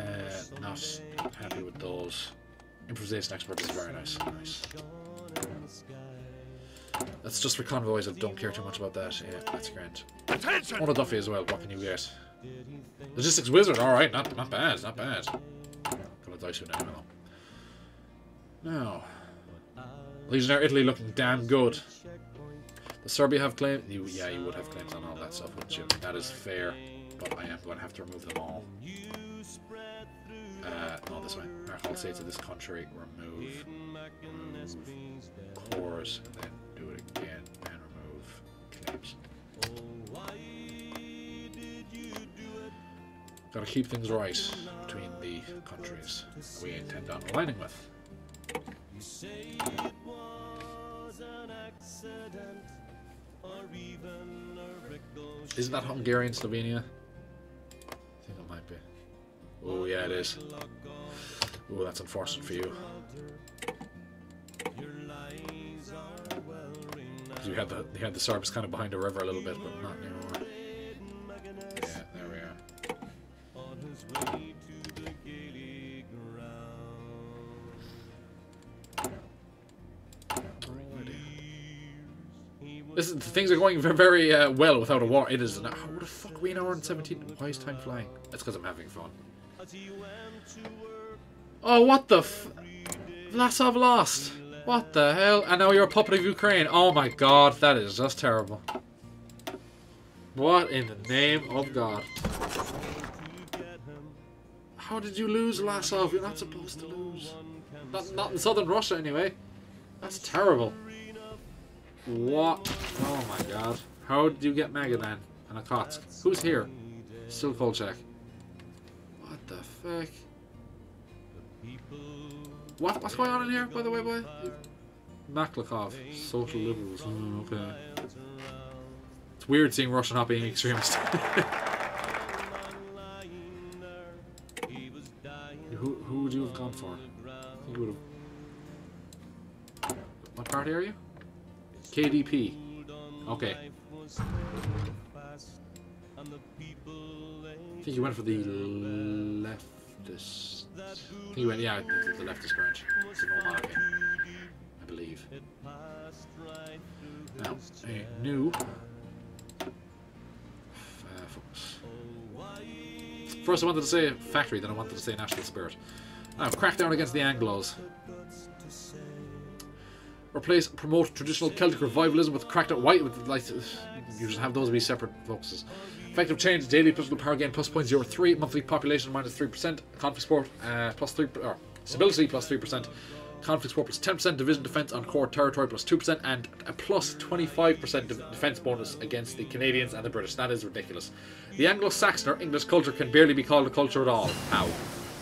not happy with those. Improvisation expert is very nice. Nice. That's just for convoys. I don't care too much about that. Yeah, that's grand. Attention! Eoin O'Duffy as well. What can you get? Logistics wizard. All right, not not bad. Not bad. Got a dice with now. Now, Legionnaire Italy looking damn good. The Serbia have claims? You, yeah, you would have claims on all that stuff, wouldn't you? That is fair, but I am going to have to remove them all. Uh, no, this way. I'll say to this country, remove, remove cores, and then do it again, and remove claims. Gotta keep things right between the countries we intend on aligning with. Isn't that Hungarian Slovenia? I think it might be. Oh yeah, it is. Oh, that's unfortunate for you. You had the you had the Serbs kind of behind the river a little bit, but not anymore. Are. Alrighty. This is, things are going very uh, well without a war. It is. An, how the fuck we an hour and 17? Why is time flying? That's because I'm having fun. Oh, what the f... Vlasov lost. What the hell? And now you're a puppet of Ukraine. Oh my god, that is just terrible. What in the name of God? How did you lose, Vlasov? You're not supposed to lose. Not, not in southern Russia, anyway. That's terrible. What? Oh my god. How did you get Magadan and Okhotsk? Who's here? Still Kolchak. What the fuck? What? What's going on in here, by the way, boy? Maklakov. Social liberals. Hmm, okay. It's weird seeing Russia not being extremist. who, would you have gone for? I think you would have... What part are you? KDP. Okay. I think you went for the leftist. I think you went, yeah, the, leftist branch. It's a normal army, I believe. Now, a new. First, I wanted to say factory, then I wanted to say national spirit. Now, crackdown against the Anglos. Replace promote traditional Celtic revivalism with cracked out white with like you just have those be separate focuses. Effective change, daily political power gain plus 0.03, monthly population minus 3%, conflict support uh, plus 3 or stability plus 3%, conflict support plus 10%, division defense on core territory plus 2%, and a plus 25% de- defense bonus against the Canadians and the British. That is ridiculous. The Anglo-Saxon or English culture can barely be called a culture at all. How?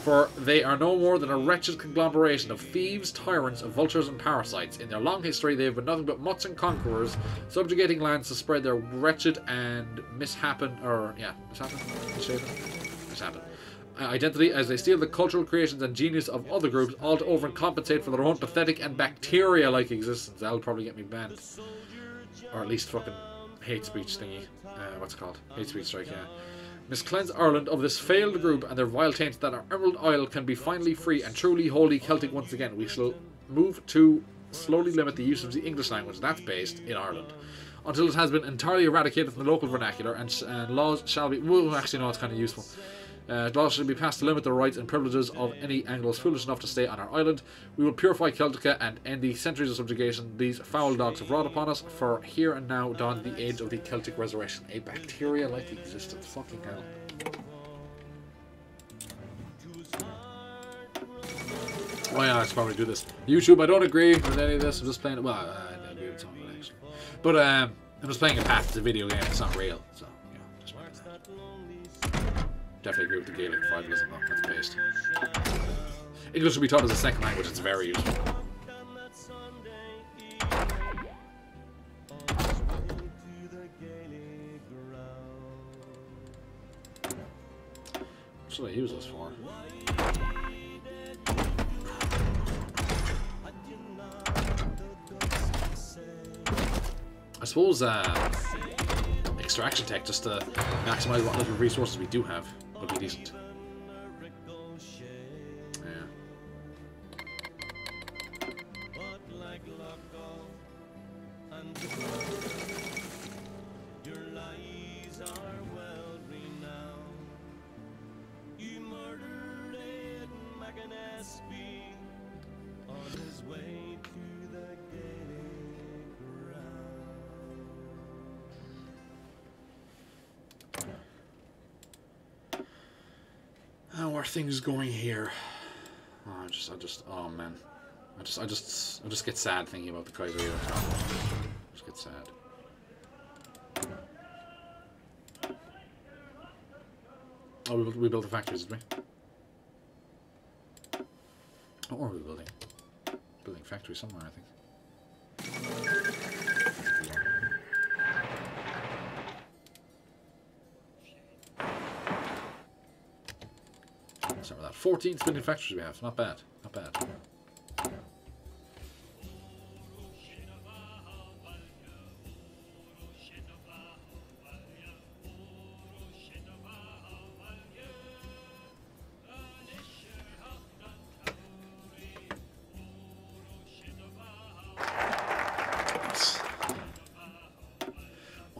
For they are no more than a wretched conglomeration of thieves, tyrants, vultures, and parasites. In their long history, they have been nothing but mutts and conquerors, subjugating lands to spread their wretched and mishappen, or, yeah, mishappen? Misshapen? Mishappen. Uh, identity as they steal the cultural creations and genius of other groups, all to overcompensate for their own pathetic and bacteria-like existence. That'll probably get me banned, or at least fucking hate speech thingy. Uh, what's it called? Hate speech strike. Yeah. Miss cleanse Ireland of this failed group and their vile taint that our Emerald Isle can be finally free and truly holy Celtic once again. We shall move to slowly limit the use of the English language that's based in Ireland until it has been entirely eradicated from the local vernacular and, and laws shall be. Well, actually, no, it's kind of useful. Uh, laws shall be passed to limit the rights and privileges of any Anglos foolish enough to stay on our island. We will purify Celtica and end the centuries of subjugation these foul dogs have wrought upon us. For here and now dawned the age of the Celtic resurrection. A bacteria like existence. Fucking hell. Oh yeah, I should probably do this. YouTube, I don't agree with any of this. I'm just playing. Well, I agree with some of it actually. But um, I'm just playing a path. It's a video game. It's not real. Definitely agree with the Gaelic tribalism though. That's based. English should be taught as a second language. It's very useful. What should I use this for? I suppose uh, extraction tech just to maximize what little resources we do have would be decent. Are things going here? Oh, I just, I just, oh man, I just, I just, I just get sad thinking about the Kaiser. Just get sad. Oh, we built, we built the factories, did we? What were we building? Building factory somewhere, I think. Start with that. 14 spinning factories we have. Not bad. Not bad.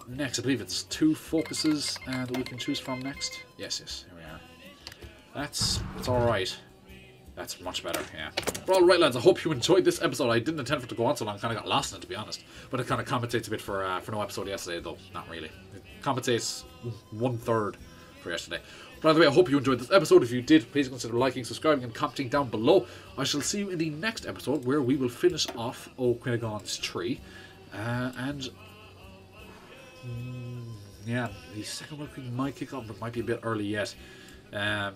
Next? I believe it's two focuses uh, that we can choose from next. Yes, yes. That's it's all right. That's much better, yeah. But all right, lads. I hope you enjoyed this episode. I didn't intend for it to go on so long. Kind of got lost in it, to be honest. But it kind of compensates a bit for uh, for no episode yesterday, though. Not really. It compensates one third for yesterday. By the way, I hope you enjoyed this episode. If you did, please consider liking, subscribing, and commenting down below. I shall see you in the next episode where we will finish off Ó Cuinneagáin's tree. Uh, and mm, yeah, the second War might kick off, but might be a bit early yet. Um,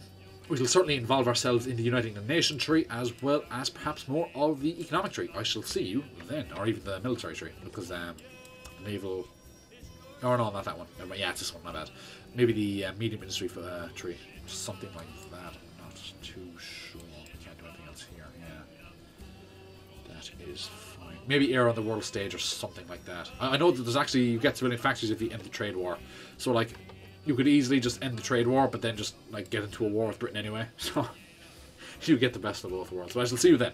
we will certainly involve ourselves in the Uniting the Nation tree as well as perhaps more of the economic tree. I shall see you then, or even the military tree, because um, the naval. Or no, not that one. Yeah, it's this one, my bad. Maybe the uh, medium industry uh, tree, something like that. I'm not too sure. We can't do anything else here. Yeah, that is fine. Maybe air on the world stage or something like that. I, I know that there's actually you get civilian factories if you end of the trade war. So like you could easily just end the trade war, but then just like get into a war with Britain anyway. So you get the best of both worlds. So I shall see you then.